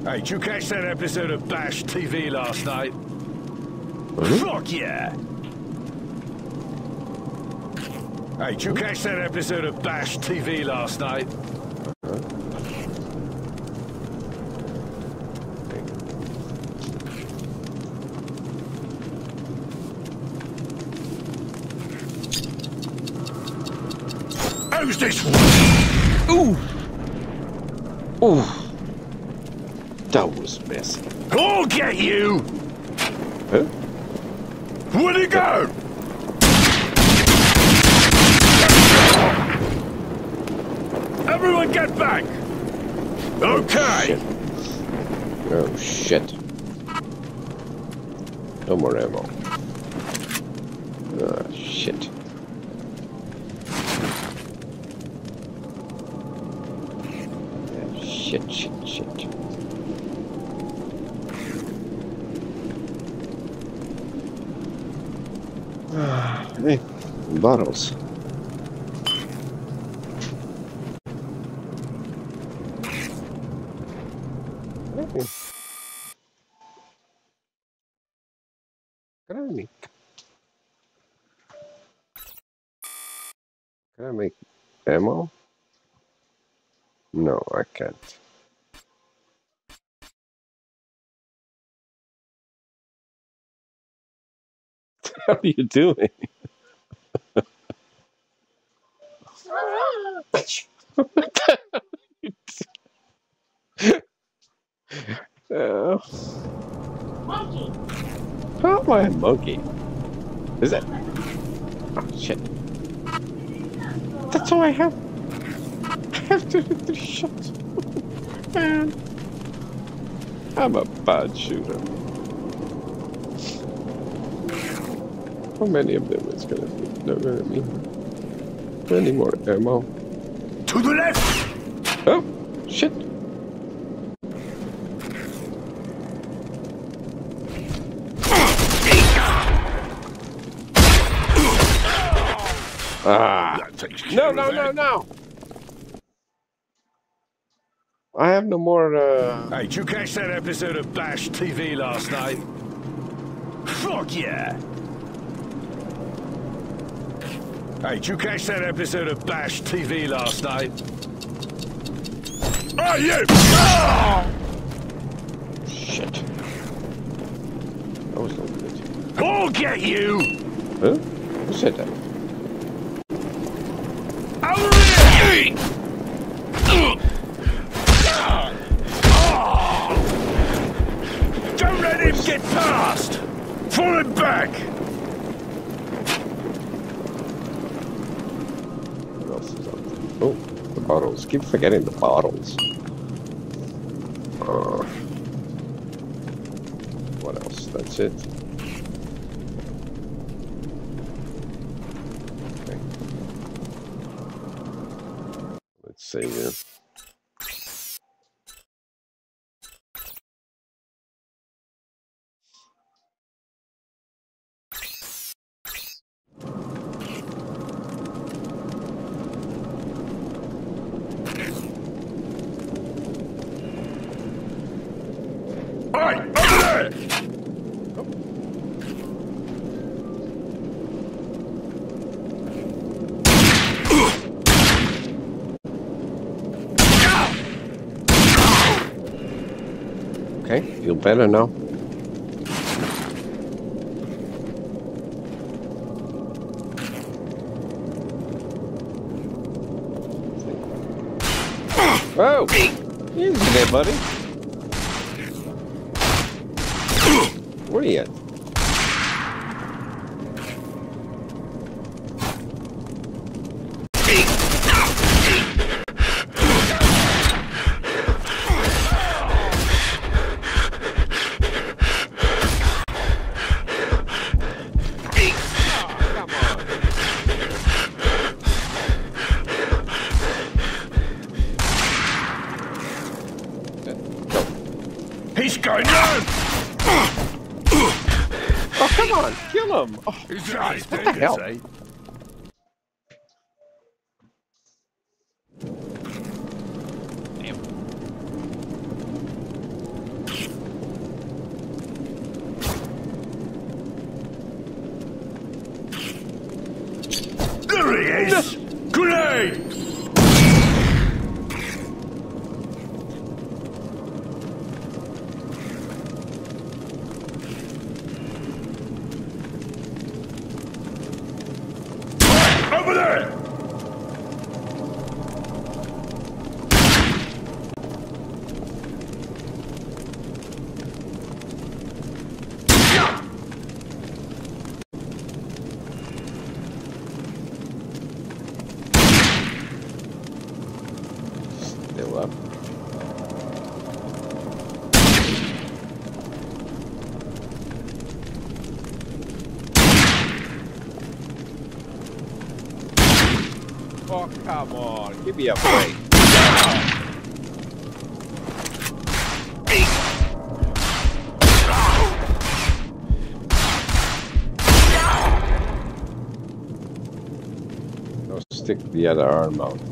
[SPEAKER 2] Hey, did you catch that episode of Bash TV last night? Fuck yeah! Hey, did you catch that episode of Bash TV last night? Who's this one?
[SPEAKER 1] Ooh! Ooh! That was messy.
[SPEAKER 2] I'll get you!
[SPEAKER 1] Huh?
[SPEAKER 2] Where'd he go? Everyone get back! Okay!
[SPEAKER 1] Shit. Oh shit. No more ammo. Ah, shit. Ah, Shit, shit, shit. Ah, Hey, bottles. Can I make? Can I make ammo? No, I can't. [LAUGHS] What are you doing? Oh,
[SPEAKER 3] Monkey.
[SPEAKER 1] how am I a monkey? Is that? Oh shit! That's all I have. I have to hit the shots. Man, I'm a bad shooter. How many of them is gonna be? They're gonna be. Any more ammo?
[SPEAKER 2] To the left!
[SPEAKER 1] Oh, shit. Ah.
[SPEAKER 2] That takes care
[SPEAKER 1] No, no, no, no. I have no more, uh...
[SPEAKER 2] Hey, did you catch that episode of Bash TV last night? Fuck yeah! Hey, did you catch that episode of Bash TV last night? Oh, you! Oh!
[SPEAKER 1] Shit. That was no good.
[SPEAKER 2] I'll get you!
[SPEAKER 1] Huh? Who said that?
[SPEAKER 2] Here! Ah! Don't let him get past! Fall him back!
[SPEAKER 1] What else is up there? Oh, the bottles. Keep forgetting the bottles. Uh, what else? That's it. Okay. Let's see here.
[SPEAKER 2] Hey, over there!
[SPEAKER 1] Okay, feel better now. Oh! Easy there, buddy. Where are you
[SPEAKER 2] He's going down!
[SPEAKER 1] Oh, come on! Kill him! Oh, what the hell?
[SPEAKER 2] eh? There he is! Grenade! Over there!
[SPEAKER 1] Oh, come on. Give me a break. Now stick the other arm out.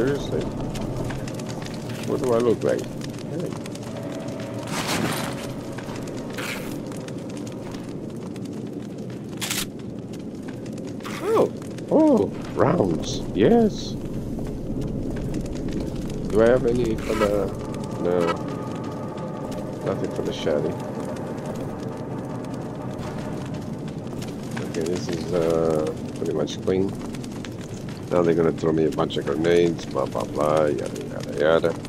[SPEAKER 1] Seriously? What do I look like? Oh, oh, rounds. Yes. Do I have any for the? No. Nothing for the shotty. Okay, this is uh, pretty much clean. Now they're gonna throw me a bunch of grenades, blah blah blah, yada yada yada.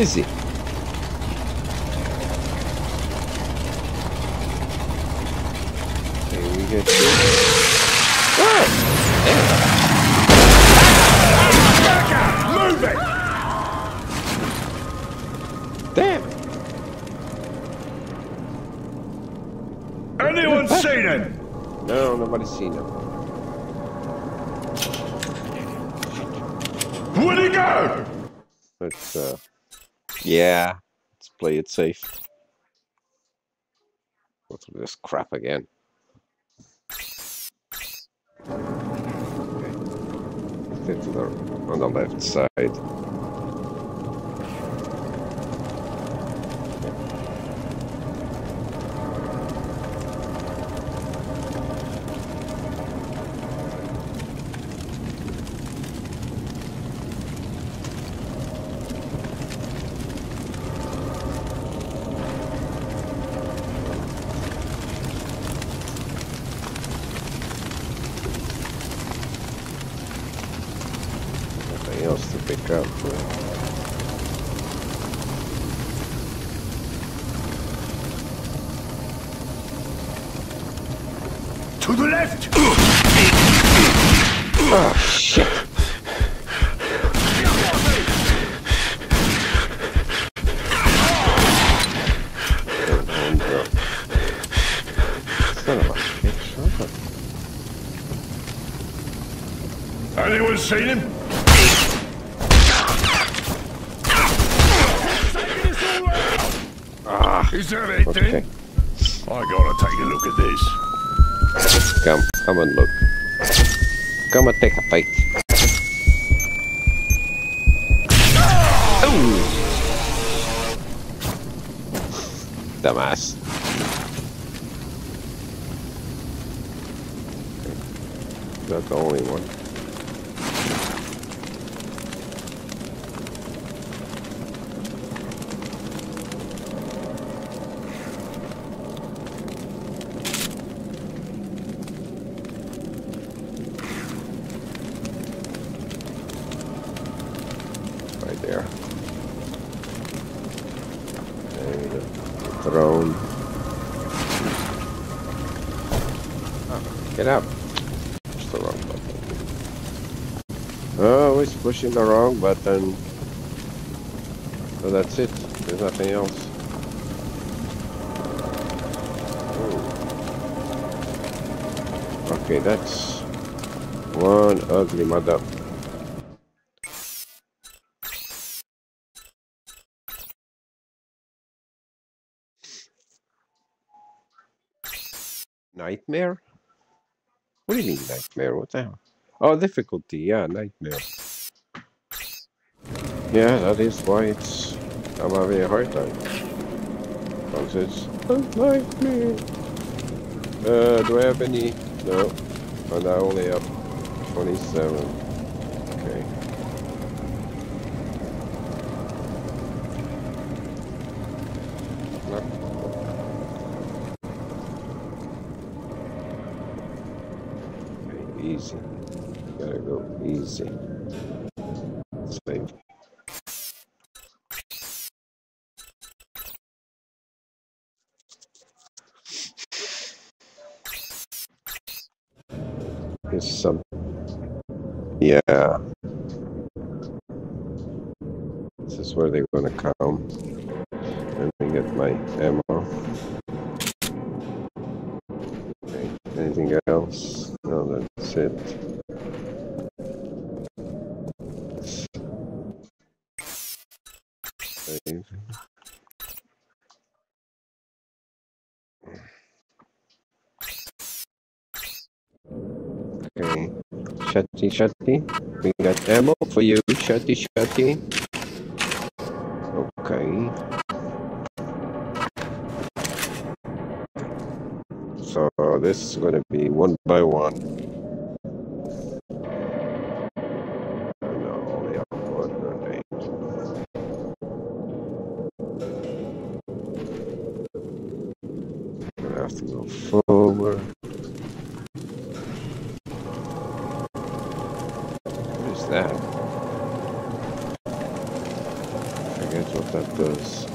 [SPEAKER 1] I'm
[SPEAKER 2] it
[SPEAKER 1] safe. Go through this crap again. Okay. The, on the left side.
[SPEAKER 2] Seen him?
[SPEAKER 1] Ah,
[SPEAKER 2] Is that it
[SPEAKER 1] okay.
[SPEAKER 2] then? I gotta take a look at this.
[SPEAKER 1] Come, come and look. Come and take a bite. Ooh. Dumbass. not the only one. Right there. And the throne. Get up. Push the wrong button. Oh, he's pushing the wrong button. So that's it. There's nothing else. Ooh. Okay, that's one ugly mother. Nightmare? What do you mean nightmare? What the hell? Oh, difficulty. Yeah, nightmare. Yeah, that is why it's. I'm having a hard time. Because it's a nightmare. Uh, do I have any? No. And I only have 27. Okay. Okay, easy. Gotta go easy. There's some. Yeah. This is where they're gonna come. Let me get my ammo. Okay, anything else? No, that's it. Save. Okay. Shutty, shutty. We got ammo for you, shutty, shutty. Okay. So this is gonna be one by one. Have to go forward. That? I forget what that does.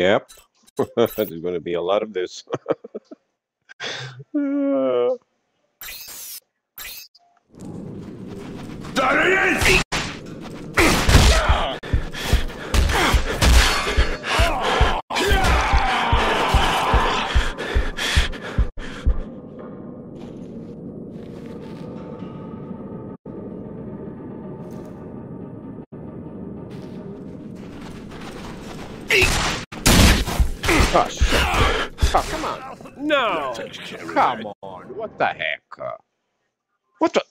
[SPEAKER 1] Yep. [LAUGHS] There's going to be a lot of this. Uh, [LAUGHS]
[SPEAKER 2] There he is!
[SPEAKER 1] Oh, come on. No. Come on. What the heck? What the?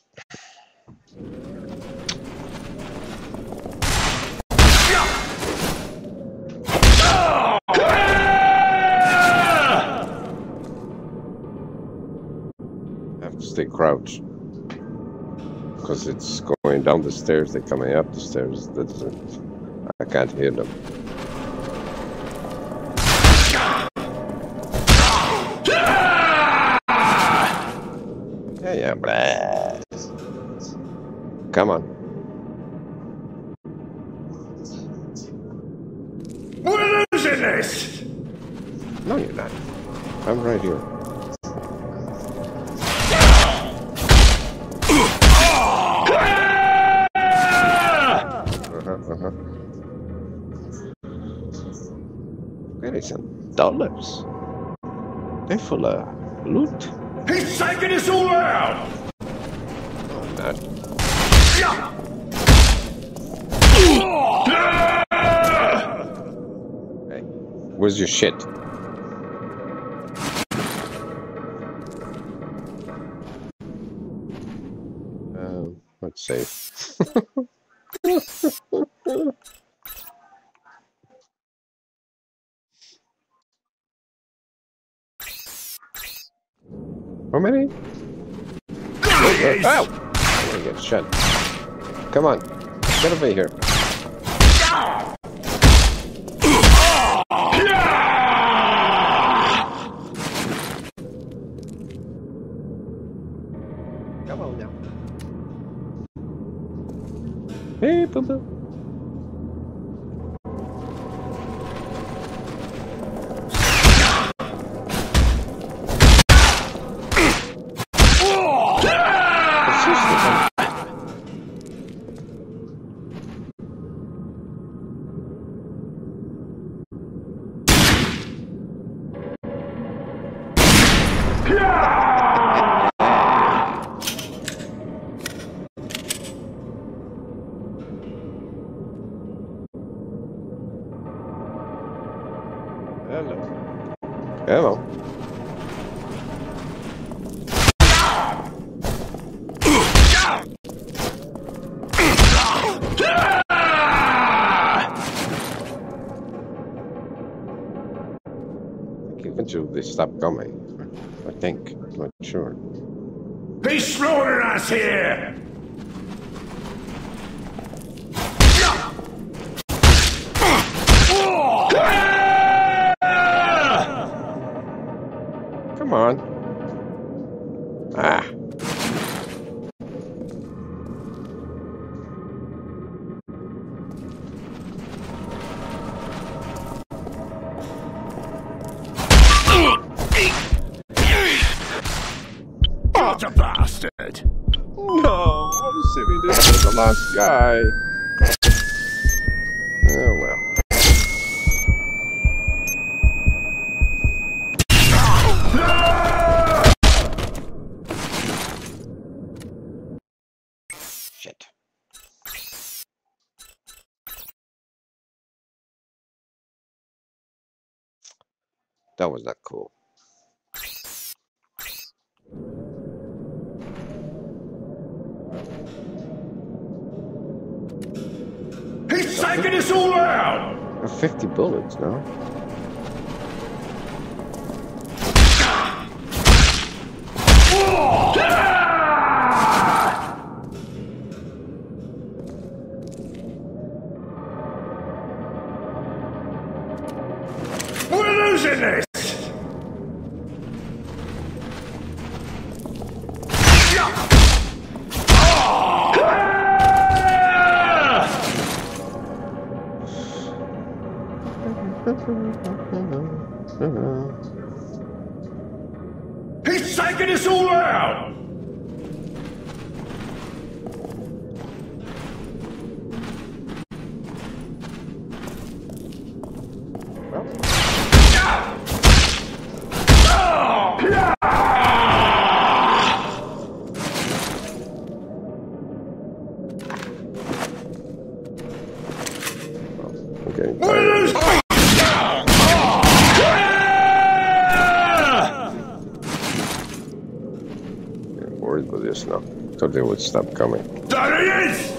[SPEAKER 1] I have to stay crouched. Because it's going down the stairs, they're coming up the stairs. That's it. I can't hear them. Come on.
[SPEAKER 2] Where is losing this!
[SPEAKER 1] No, you're not. I'm right here. Where is some dollars? They're full of loot.
[SPEAKER 2] He's taking us all out!
[SPEAKER 1] Oh, not. Hey, where's your shit? Um, let's see. [LAUGHS] How many? Ow! I'm gonna get shot. Come on, get over here. Come on now. Hey, boo That was not cool.
[SPEAKER 2] He's taking us all out!
[SPEAKER 1] 50 bullets now.
[SPEAKER 2] We're Mm-hmm. He's taking us all out!
[SPEAKER 1] Stop coming.
[SPEAKER 2] There he is!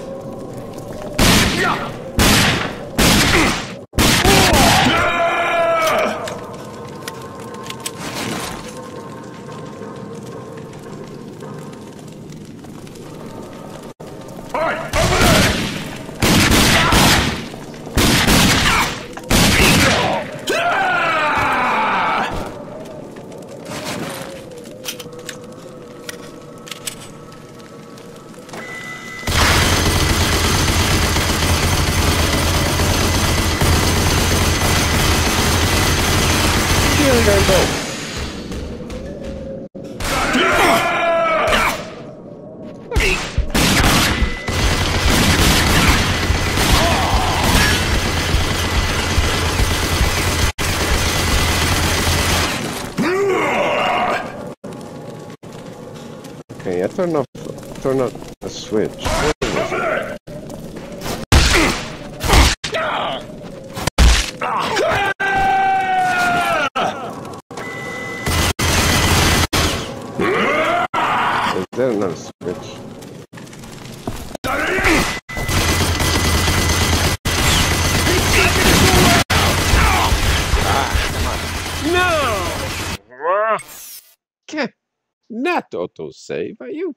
[SPEAKER 1] Not autosave. Are you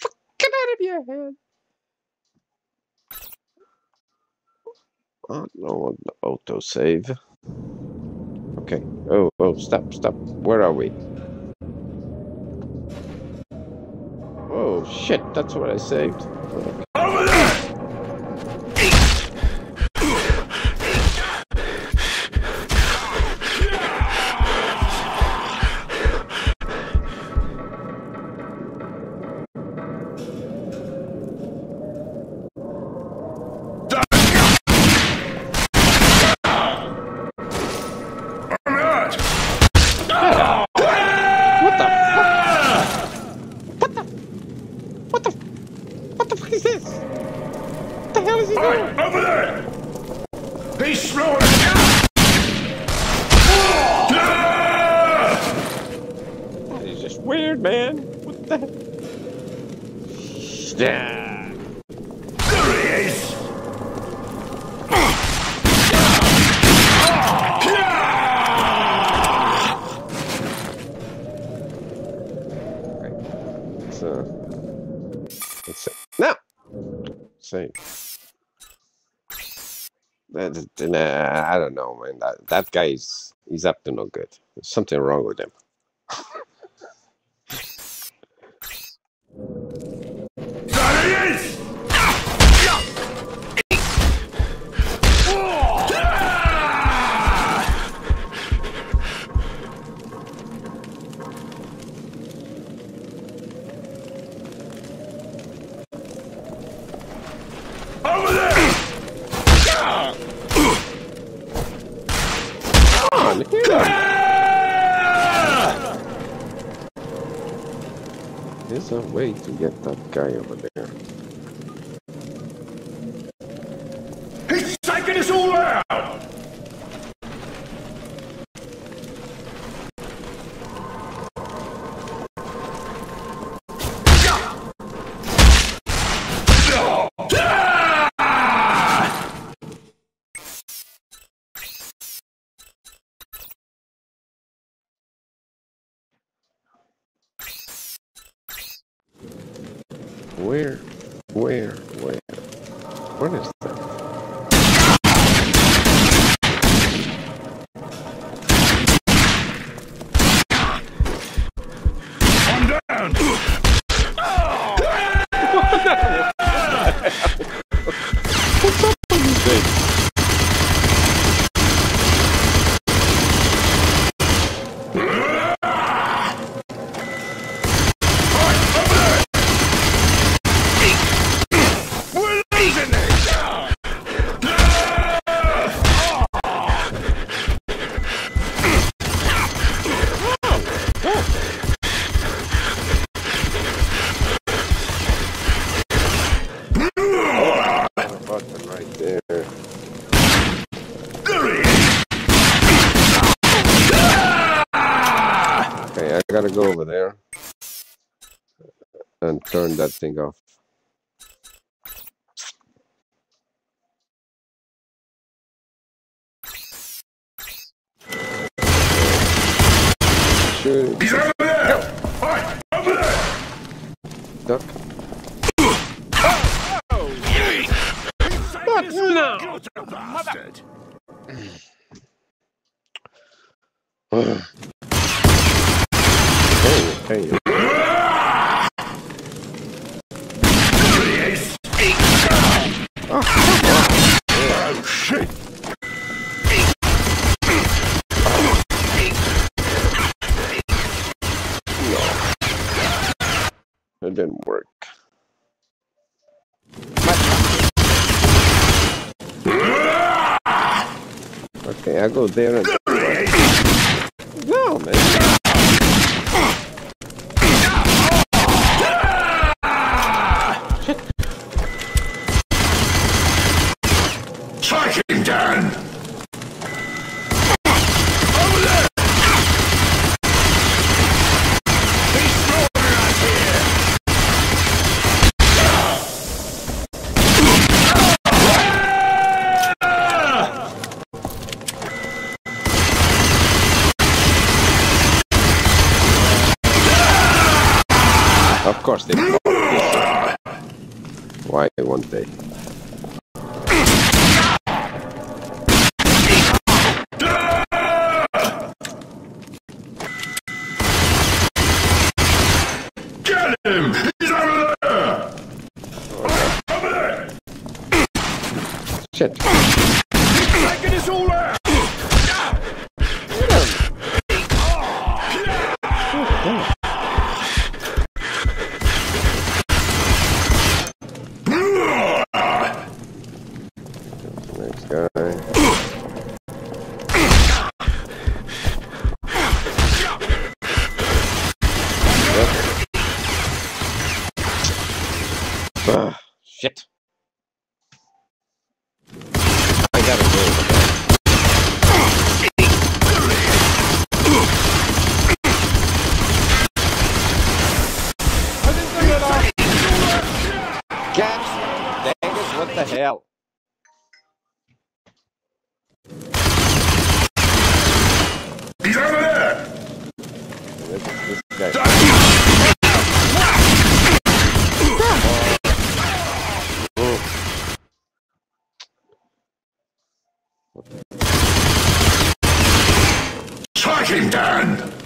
[SPEAKER 1] fucking out of your head? Oh, I don't want the autosave. Okay. Oh, oh, stop, stop. Where are we? Oh, shit, that's what I saved.
[SPEAKER 2] Over there!
[SPEAKER 1] Nah, uh, I don't know, man. That that guy's he's up to no good. There's something wrong with him.
[SPEAKER 2] Is! Over there!
[SPEAKER 1] Come on, hit him. There's a way to get that guy over there. That thing off. Shoot,
[SPEAKER 2] He's over there! Hey, over there!
[SPEAKER 1] duck.
[SPEAKER 2] What? No! You're bastard! [SIGHS]
[SPEAKER 1] Hey, hey, [LAUGHS] It didn't work. Okay, I go there and no man.
[SPEAKER 2] Take him down!
[SPEAKER 1] Course they. Why won't they?
[SPEAKER 2] Get him! He's over there! Over there!
[SPEAKER 1] Shit. Shit. I gotta go. What the hell?
[SPEAKER 2] He's there!
[SPEAKER 1] This, this guy.
[SPEAKER 2] Take him down!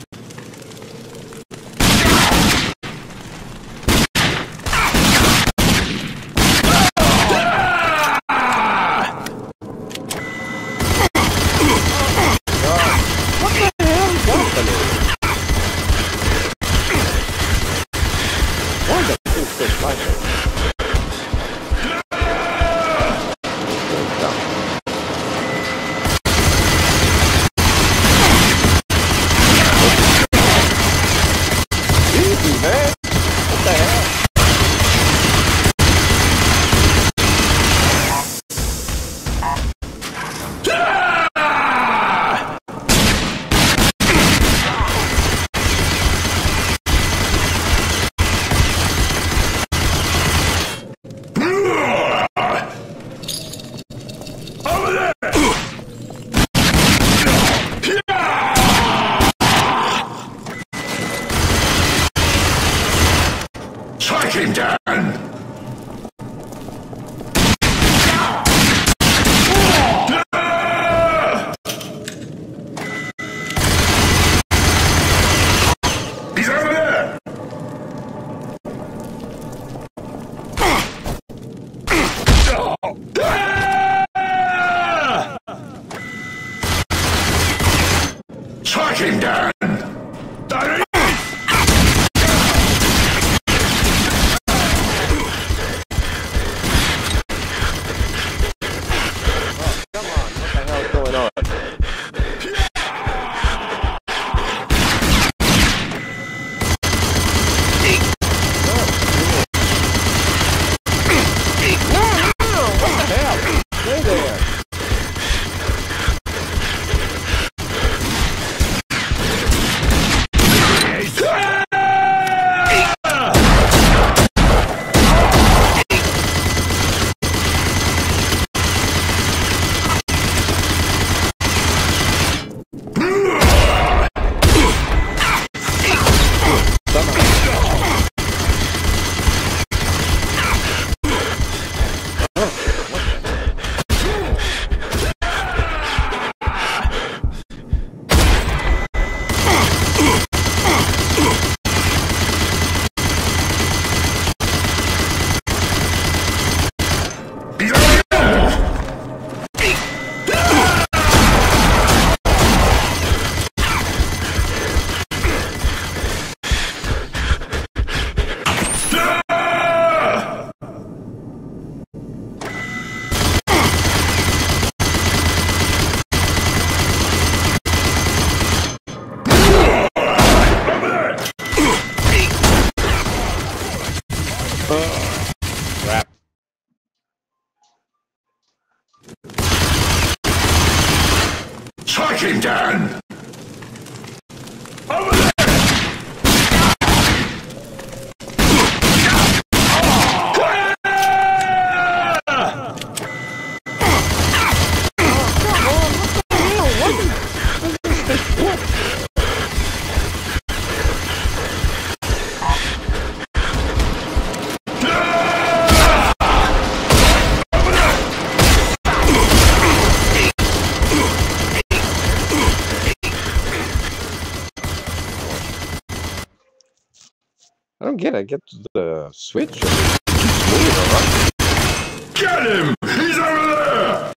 [SPEAKER 1] Don't get it. I get the switch.
[SPEAKER 2] Get him! He's over there!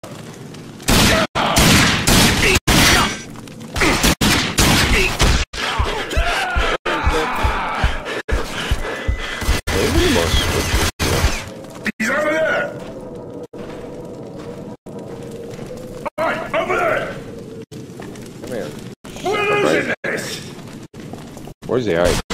[SPEAKER 2] He's over there! Right, over there!
[SPEAKER 1] Come here.
[SPEAKER 2] We're losing this!
[SPEAKER 1] Where's the eye?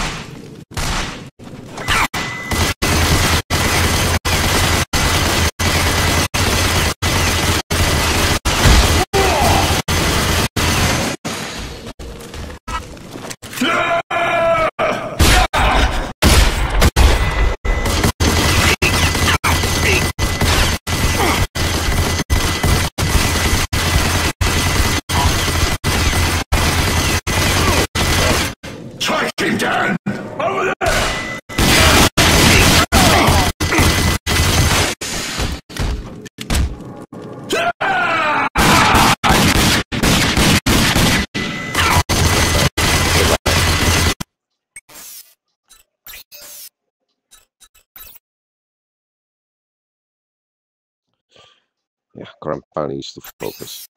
[SPEAKER 1] Yeah, Grandpa needs to focus.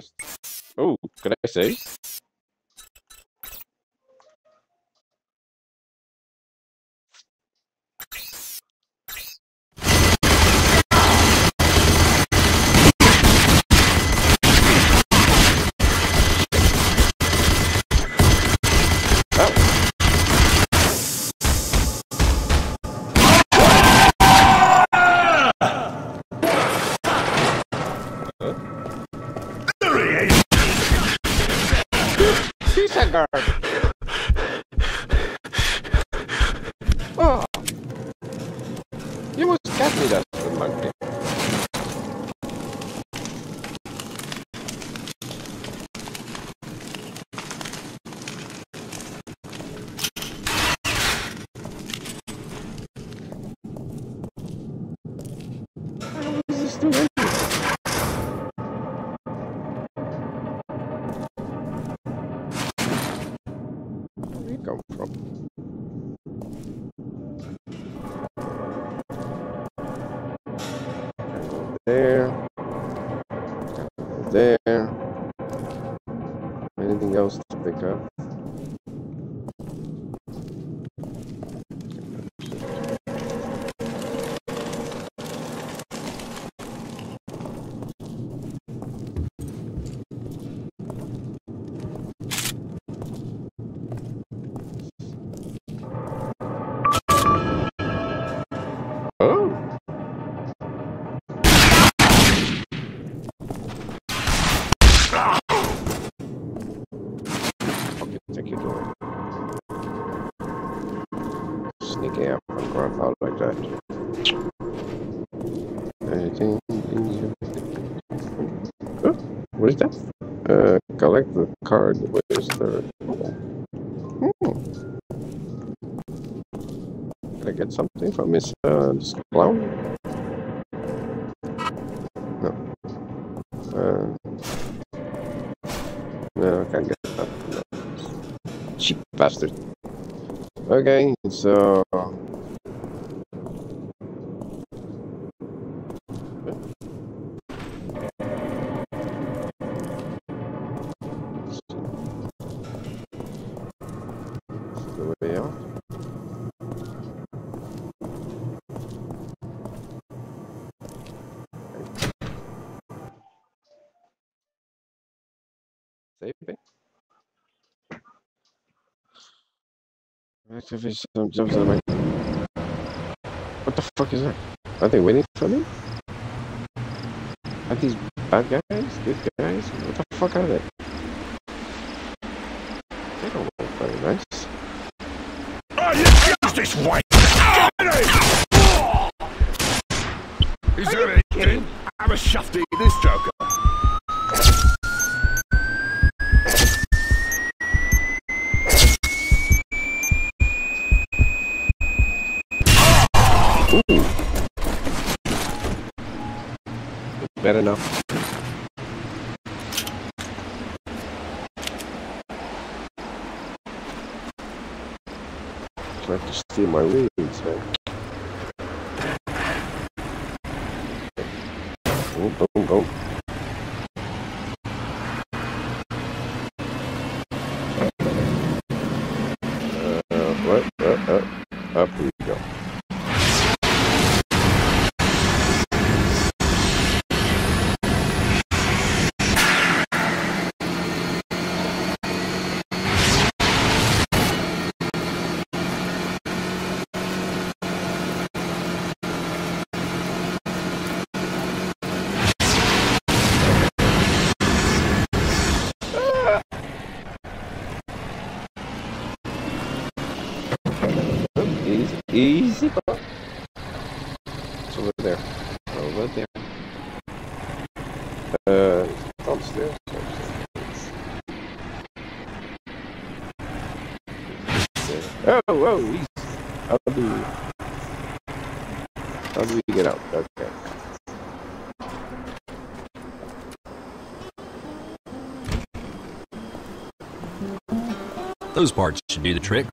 [SPEAKER 1] Dead. Oh, can I say? She's from this, uh, clown? No. Uh, no, I can't get. No. Cheap bastard. Okay, so. Save. Activate some jumps on my. What the fuck is that? Are they waiting for me? Are these bad guys? Good guys? What the fuck are they? They don't look very nice.
[SPEAKER 2] Oh, you use this way! Is there anything? Have a shafty this joker.
[SPEAKER 1] Better now. Trying to steal my weeds, man. Oh, don't go. Uh, what? Uh, uh, up we go. Easy, easy. bro. It's over there. Over there. Uh, downstairs. upstairs. Oh. oh how do we... How do we get out? Okay.
[SPEAKER 4] Those parts should do the trick.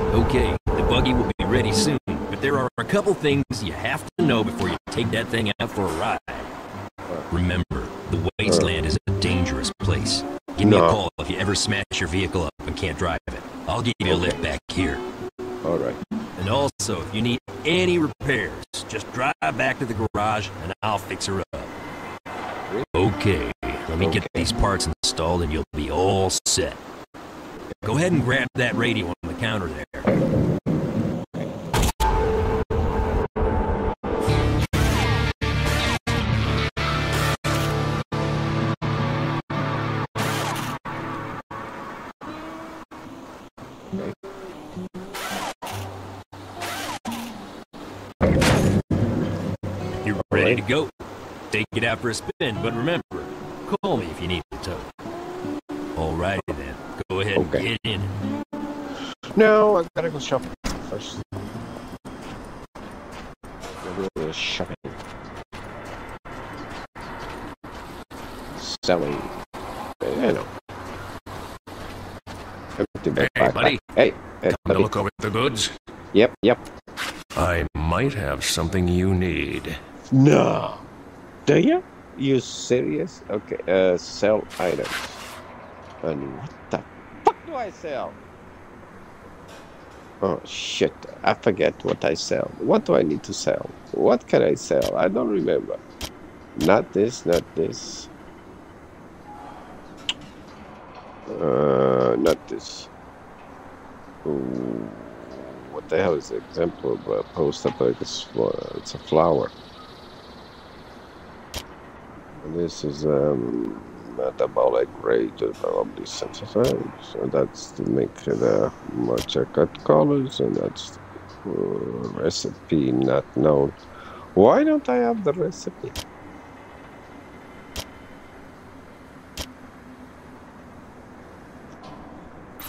[SPEAKER 4] Okay, the buggy will be ready soon, but there are a couple things you have to know before you take that thing out for a ride. Remember, the wasteland is a dangerous place. Give me a call if you ever smash your vehicle up and can't drive it. I'll give you a lift back here.
[SPEAKER 1] Alright.
[SPEAKER 4] And also, if you need any repairs, just drive back to the garage and I'll fix her up. Okay, let me get these parts installed and you'll be all set. Go ahead and grab that radio on the counter there. Ready to go. Take it out for a spin, but remember, call me if you need a tow. Alrighty then, go ahead and get in.
[SPEAKER 1] No, I gotta go shopping first. Gotta go shopping. Selling. I know.
[SPEAKER 5] Hey, buddy.
[SPEAKER 1] Hey, hey,
[SPEAKER 5] Come to look over the goods?
[SPEAKER 1] Yep, yep.
[SPEAKER 5] I might have something you need.
[SPEAKER 1] No. Do you? You serious? Okay, uh, sell items. And what the fuck do I sell? Oh shit, I forget what I sell. What do I need to sell? What can I sell? I don't remember. Not this, not this. Uh, not this. Ooh, what the hell is the example of a post-apocalyptic? It's a flower. This is um, metabolic rate probably synthesized. So that's to make the matcha cut colors, and that's uh, recipe not known. Why don't I have the recipe?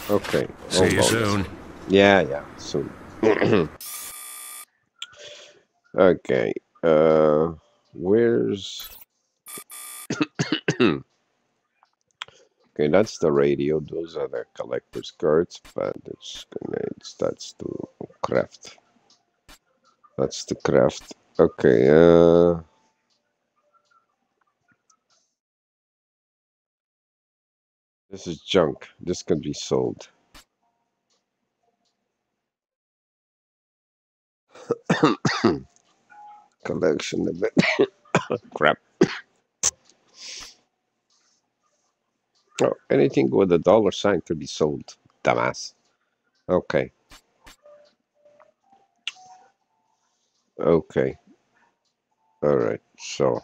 [SPEAKER 1] Okay.
[SPEAKER 2] See you soon.
[SPEAKER 1] Yeah, yeah, soon. [CLEARS THROAT] okay. Uh, where's? [COUGHS] okay, that's the radio. Those are the collector's cards, but it's grenades. That's to craft. That's the craft. Okay. Uh. This is junk. This can be sold. [COUGHS] Collection of it. [COUGHS] Crap. Oh, anything with a dollar sign could be sold, dumbass. Okay. Okay. Alright, so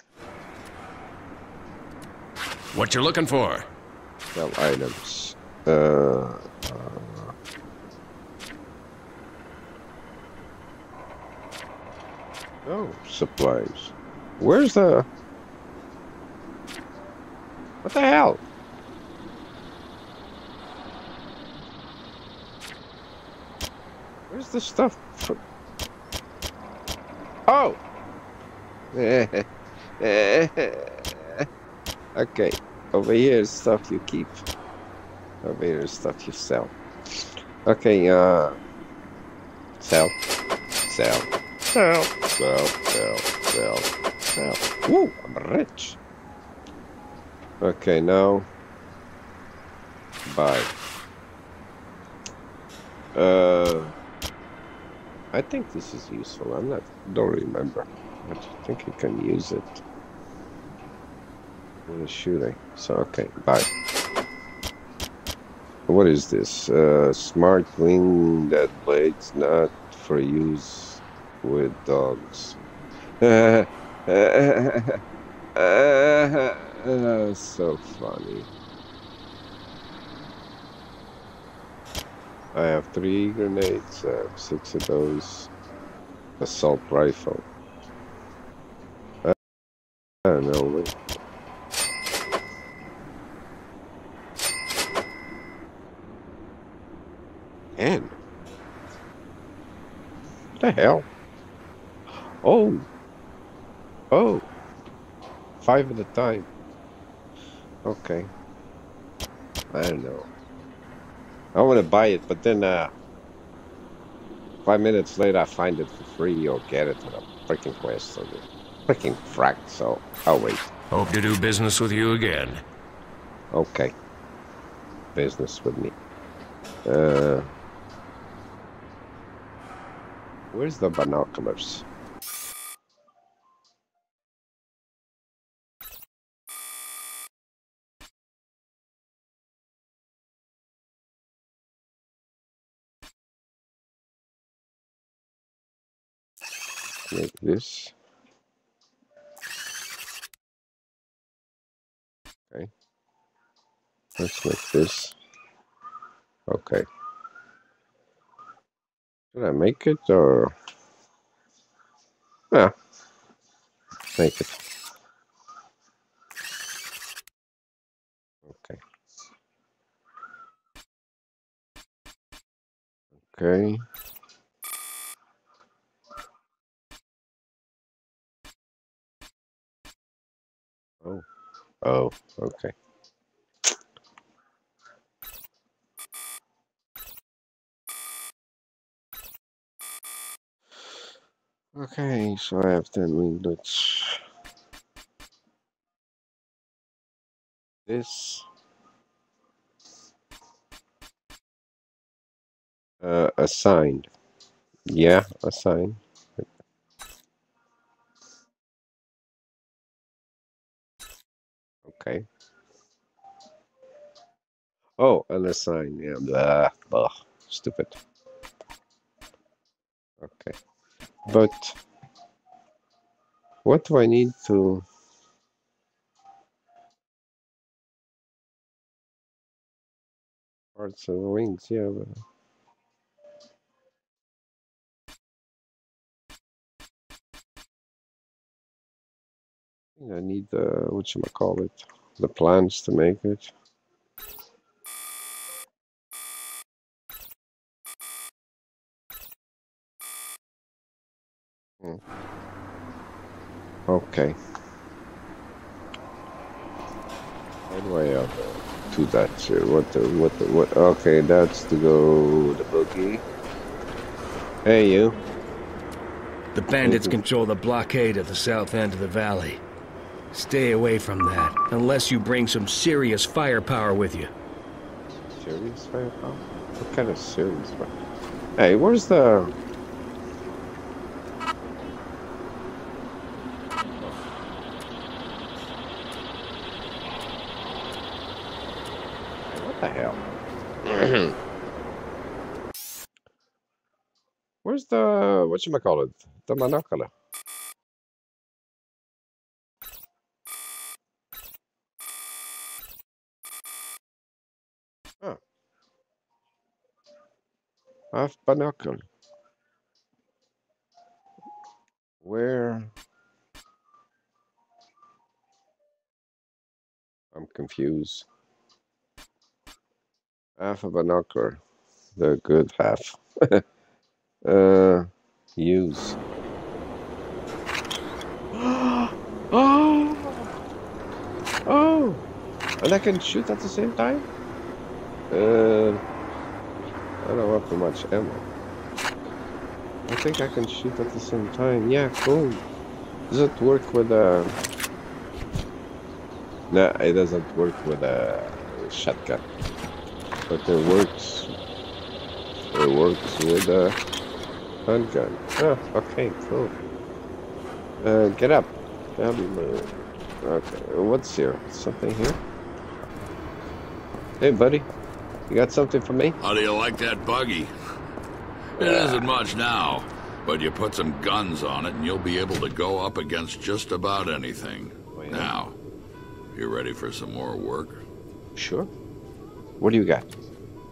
[SPEAKER 2] What you're looking for?
[SPEAKER 1] sell items. Uh, oh, supplies. Where's the... What the hell? The stuff? For... Oh! [LAUGHS] okay, over here is stuff you keep. Over here is stuff you sell. Okay, uh... Sell. Sell. Sell. Sell. Sell. Sell. Sell. Woo! I'm rich. Okay, now... Buy. Uh... I think this is useful. I'm not... Don't remember. But I think you can use it. Is shooting? So, okay, bye. What is this? Uh, smart wing that blades not for use with dogs. [LAUGHS] so funny. I have three grenades, I have six of those. Assault rifle. I don't know. wait. What the hell? Oh. Oh. Five at a time. Okay. I don't know. I want to buy it, but then uh, five minutes later I find it for free or get it at a freaking quest or the freaking Frag, so I'll wait.
[SPEAKER 2] Hope to do business with you again.
[SPEAKER 1] Okay. Business with me. Uh, where's the binoculars? Like this. Okay. Let's make this. Okay. Should I make it or? Yeah. Make it. Okay. Okay. Oh. Oh, okay. Okay, so I have 10 winglets. This. Uh, assigned. Yeah, assigned. Okay. Oh, unassigned. Yeah. Blah, blah. Stupid. Okay. But what do I need to parts of wings? Yeah. But... I need the what you call it, the plans to make it. Hmm. Okay. How do I uh, do that? Here? What the what the what? Okay, that's to go the boogie. Hey, you.
[SPEAKER 2] The bandits control the blockade at the south end of the valley. Stay away from that, unless you bring some serious firepower with you.
[SPEAKER 1] Serious firepower? What kind of serious firepower? Hey, where's the... What the hell? [CLEARS THROAT] where's the... whatchamacallit? The monocular? Half binocle. Where? I'm confused. Half a binocular. The good half. [LAUGHS] uh, use. [GASPS] oh! Oh! And I can shoot at the same time? Uh... I don't have too much ammo. I think I can shoot at the same time. Yeah, cool. Does it work with a... No, it doesn't work with a shotgun. But it works... It works with a handgun. Oh, okay, cool. Uh, get up. Um, okay, what's here? Something here? Hey, buddy. You got something for me?
[SPEAKER 6] How do you like that buggy? It isn't much now, but you put some guns on it and you'll be able to go up against just about anything. Now, you ready for some more work?
[SPEAKER 1] Sure. What do you got?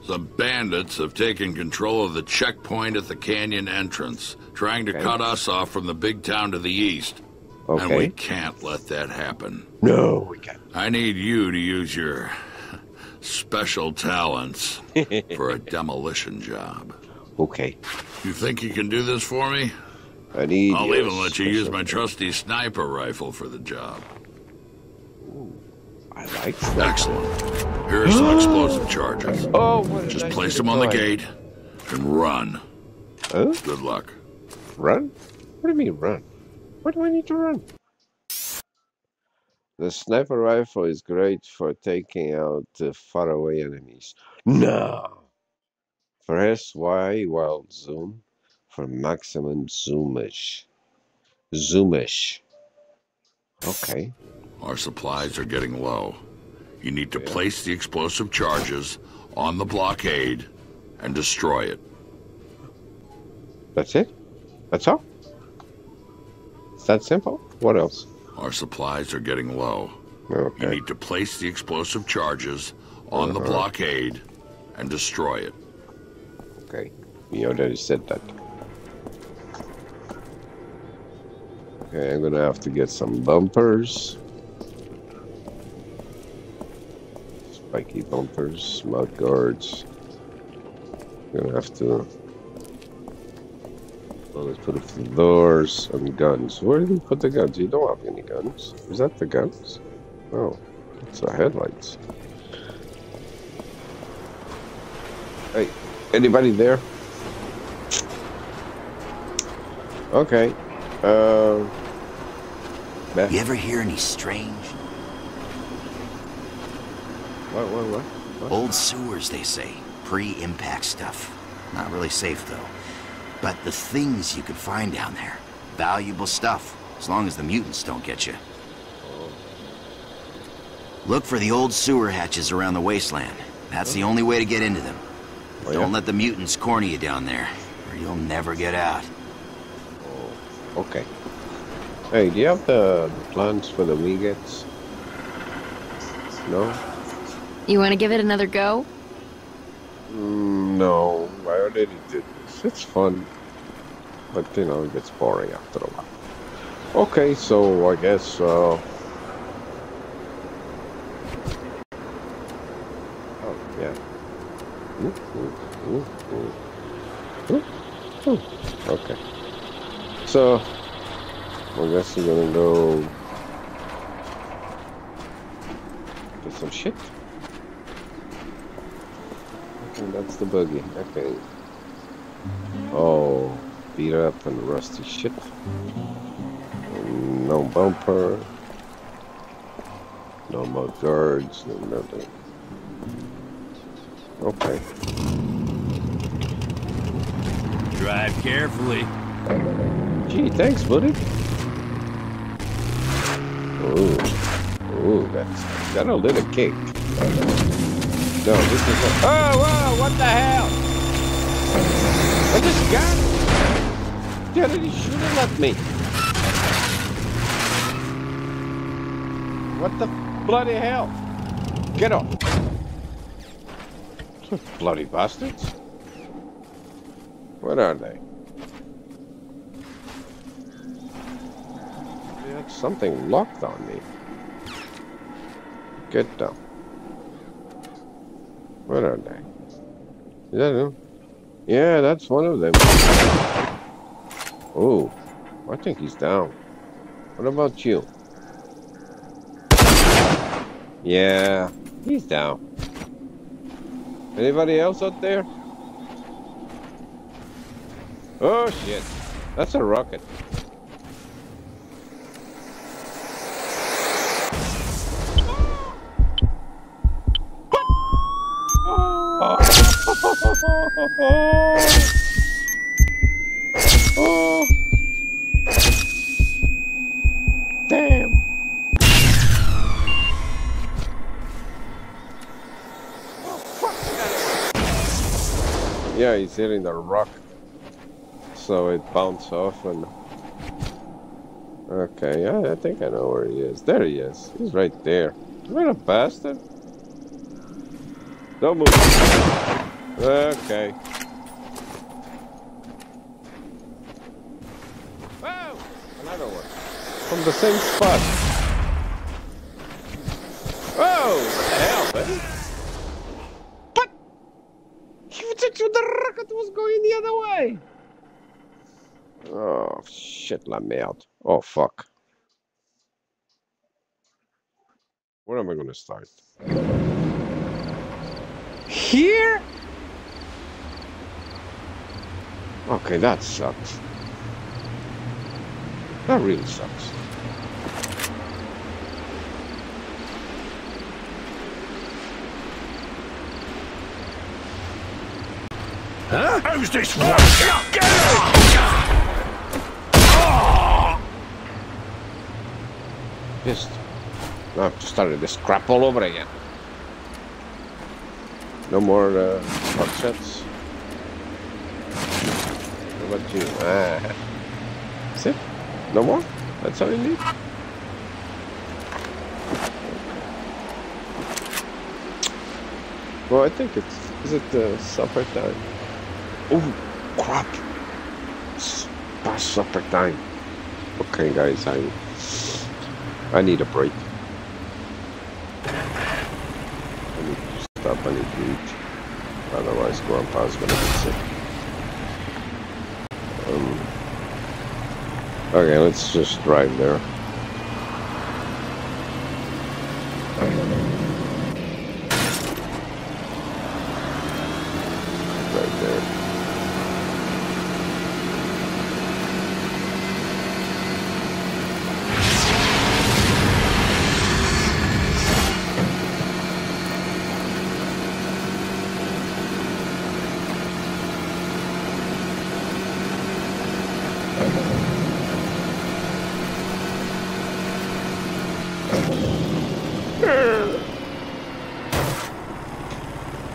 [SPEAKER 6] Some bandits have taken control of the checkpoint at the canyon entrance, trying to
[SPEAKER 1] Okay.
[SPEAKER 6] cut us off from the big town to the east. Okay. And we can't let that happen.
[SPEAKER 1] No, we can't.
[SPEAKER 6] I need you to use your special talents [LAUGHS] for a demolition job.
[SPEAKER 1] Okay.
[SPEAKER 6] You think you can do this for me?
[SPEAKER 1] I need.
[SPEAKER 6] I'll even let you use my trusty sniper rifle for the job.
[SPEAKER 1] I like that.
[SPEAKER 6] Excellent. Here are some [GASPS] explosive charges.
[SPEAKER 1] Oh,
[SPEAKER 6] Just place them on the gate and run.
[SPEAKER 1] Huh?
[SPEAKER 6] Good luck.
[SPEAKER 1] Run? What do you mean run? Where do I need to run? The sniper rifle is great for taking out uh, faraway enemies. No. Press Y while zoom for maximum zoomage. Zoomish. Okay.
[SPEAKER 6] Our supplies are getting low. You need to place the explosive charges on the blockade and destroy it.
[SPEAKER 1] That's it? That's all? It's that simple? What else?
[SPEAKER 6] Our supplies are getting low. You need to place the explosive charges on the uh-huh. blockade and destroy it.
[SPEAKER 1] Okay. You already said that. Okay, I'm gonna have to get some bumpers. Spiky bumpers, mud guards. Gonna have to. Let's put up the doors and guns. Where did you put the guns? You don't have any guns. Is that the guns? Oh, it's the headlights. Hey, anybody there? Okay. Uh,
[SPEAKER 7] You ever hear any strange?
[SPEAKER 1] What, what, what? what?
[SPEAKER 7] Old sewers, they say. Pre-impact stuff. Not really safe, though. But the things you could find down there. Valuable stuff, as long as the mutants don't get you. Look for the old sewer hatches around the wasteland. That's the only way to get into them.
[SPEAKER 1] Oh,
[SPEAKER 7] Don't let the mutants corner you down there, or you'll never get out.
[SPEAKER 1] Okay. Hey, do you have the, the plans for the Wegets? No?
[SPEAKER 8] You want to give it another go?
[SPEAKER 1] Mm, no, I already did It's fun. But, you know, it gets boring after a while. Okay, so I guess, uh... Oh, yeah. Okay. So, I guess we're gonna go... Get some shit. Okay, that's the buggy. Okay. Oh, beat up and rusty shit. No bumper. No more guards. No nothing. Okay.
[SPEAKER 4] Drive carefully.
[SPEAKER 1] Gee, thanks, buddy. Ooh. Ooh, that's got a little kick. No, this is a... Oh, whoa, what the hell? What this gun? Yeah, did he shooting at me? What the bloody hell? Get off. [LAUGHS] Bloody bastards. What are they? They had something locked on me. Get down. What are they? Is that? Yeah, that's one of them. Oh, I think he's down. What about you? Yeah, he's down. Anybody else out there? Oh shit, that's a rocket. Oh. Damn. Yeah, he's hitting the rock. So it bounced off and... Okay, yeah, I think I know where he is. There he is. He's right there. What a bastard. Don't move. Okay. Whoa! Another one. From the same spot. Whoa! What the hell, buddy? What? You took to the rocket was going the other way. Oh, shit, la merde. Oh, fuck. Where am I gonna start? Here? Okay, that sucks. That really sucks. Huh?
[SPEAKER 2] Who's this one? Get
[SPEAKER 1] Just I've started this crap all over again. No more uh, hot shots. What about you? Ah. It? No more? That's all you need? Well, I think it's... Is it uh, supper time? Oh, crap! It's past supper time. Okay, guys, I... I need a break. I need to stop, I need to eat. Otherwise, Grandpa's gonna get sick. Okay, let's just drive there. Right there.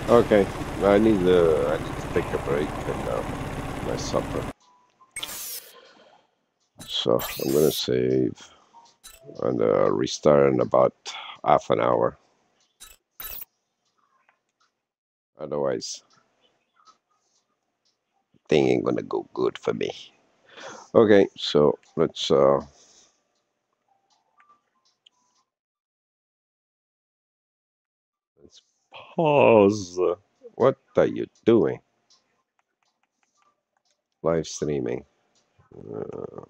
[SPEAKER 1] Okay, I need to I need to take a break and uh, my supper. So I'm gonna save and uh, restart in about half an hour. Otherwise, thing ain't gonna go good for me. Okay, so let's uh let's pause. What are you doing? Live streaming. Uh,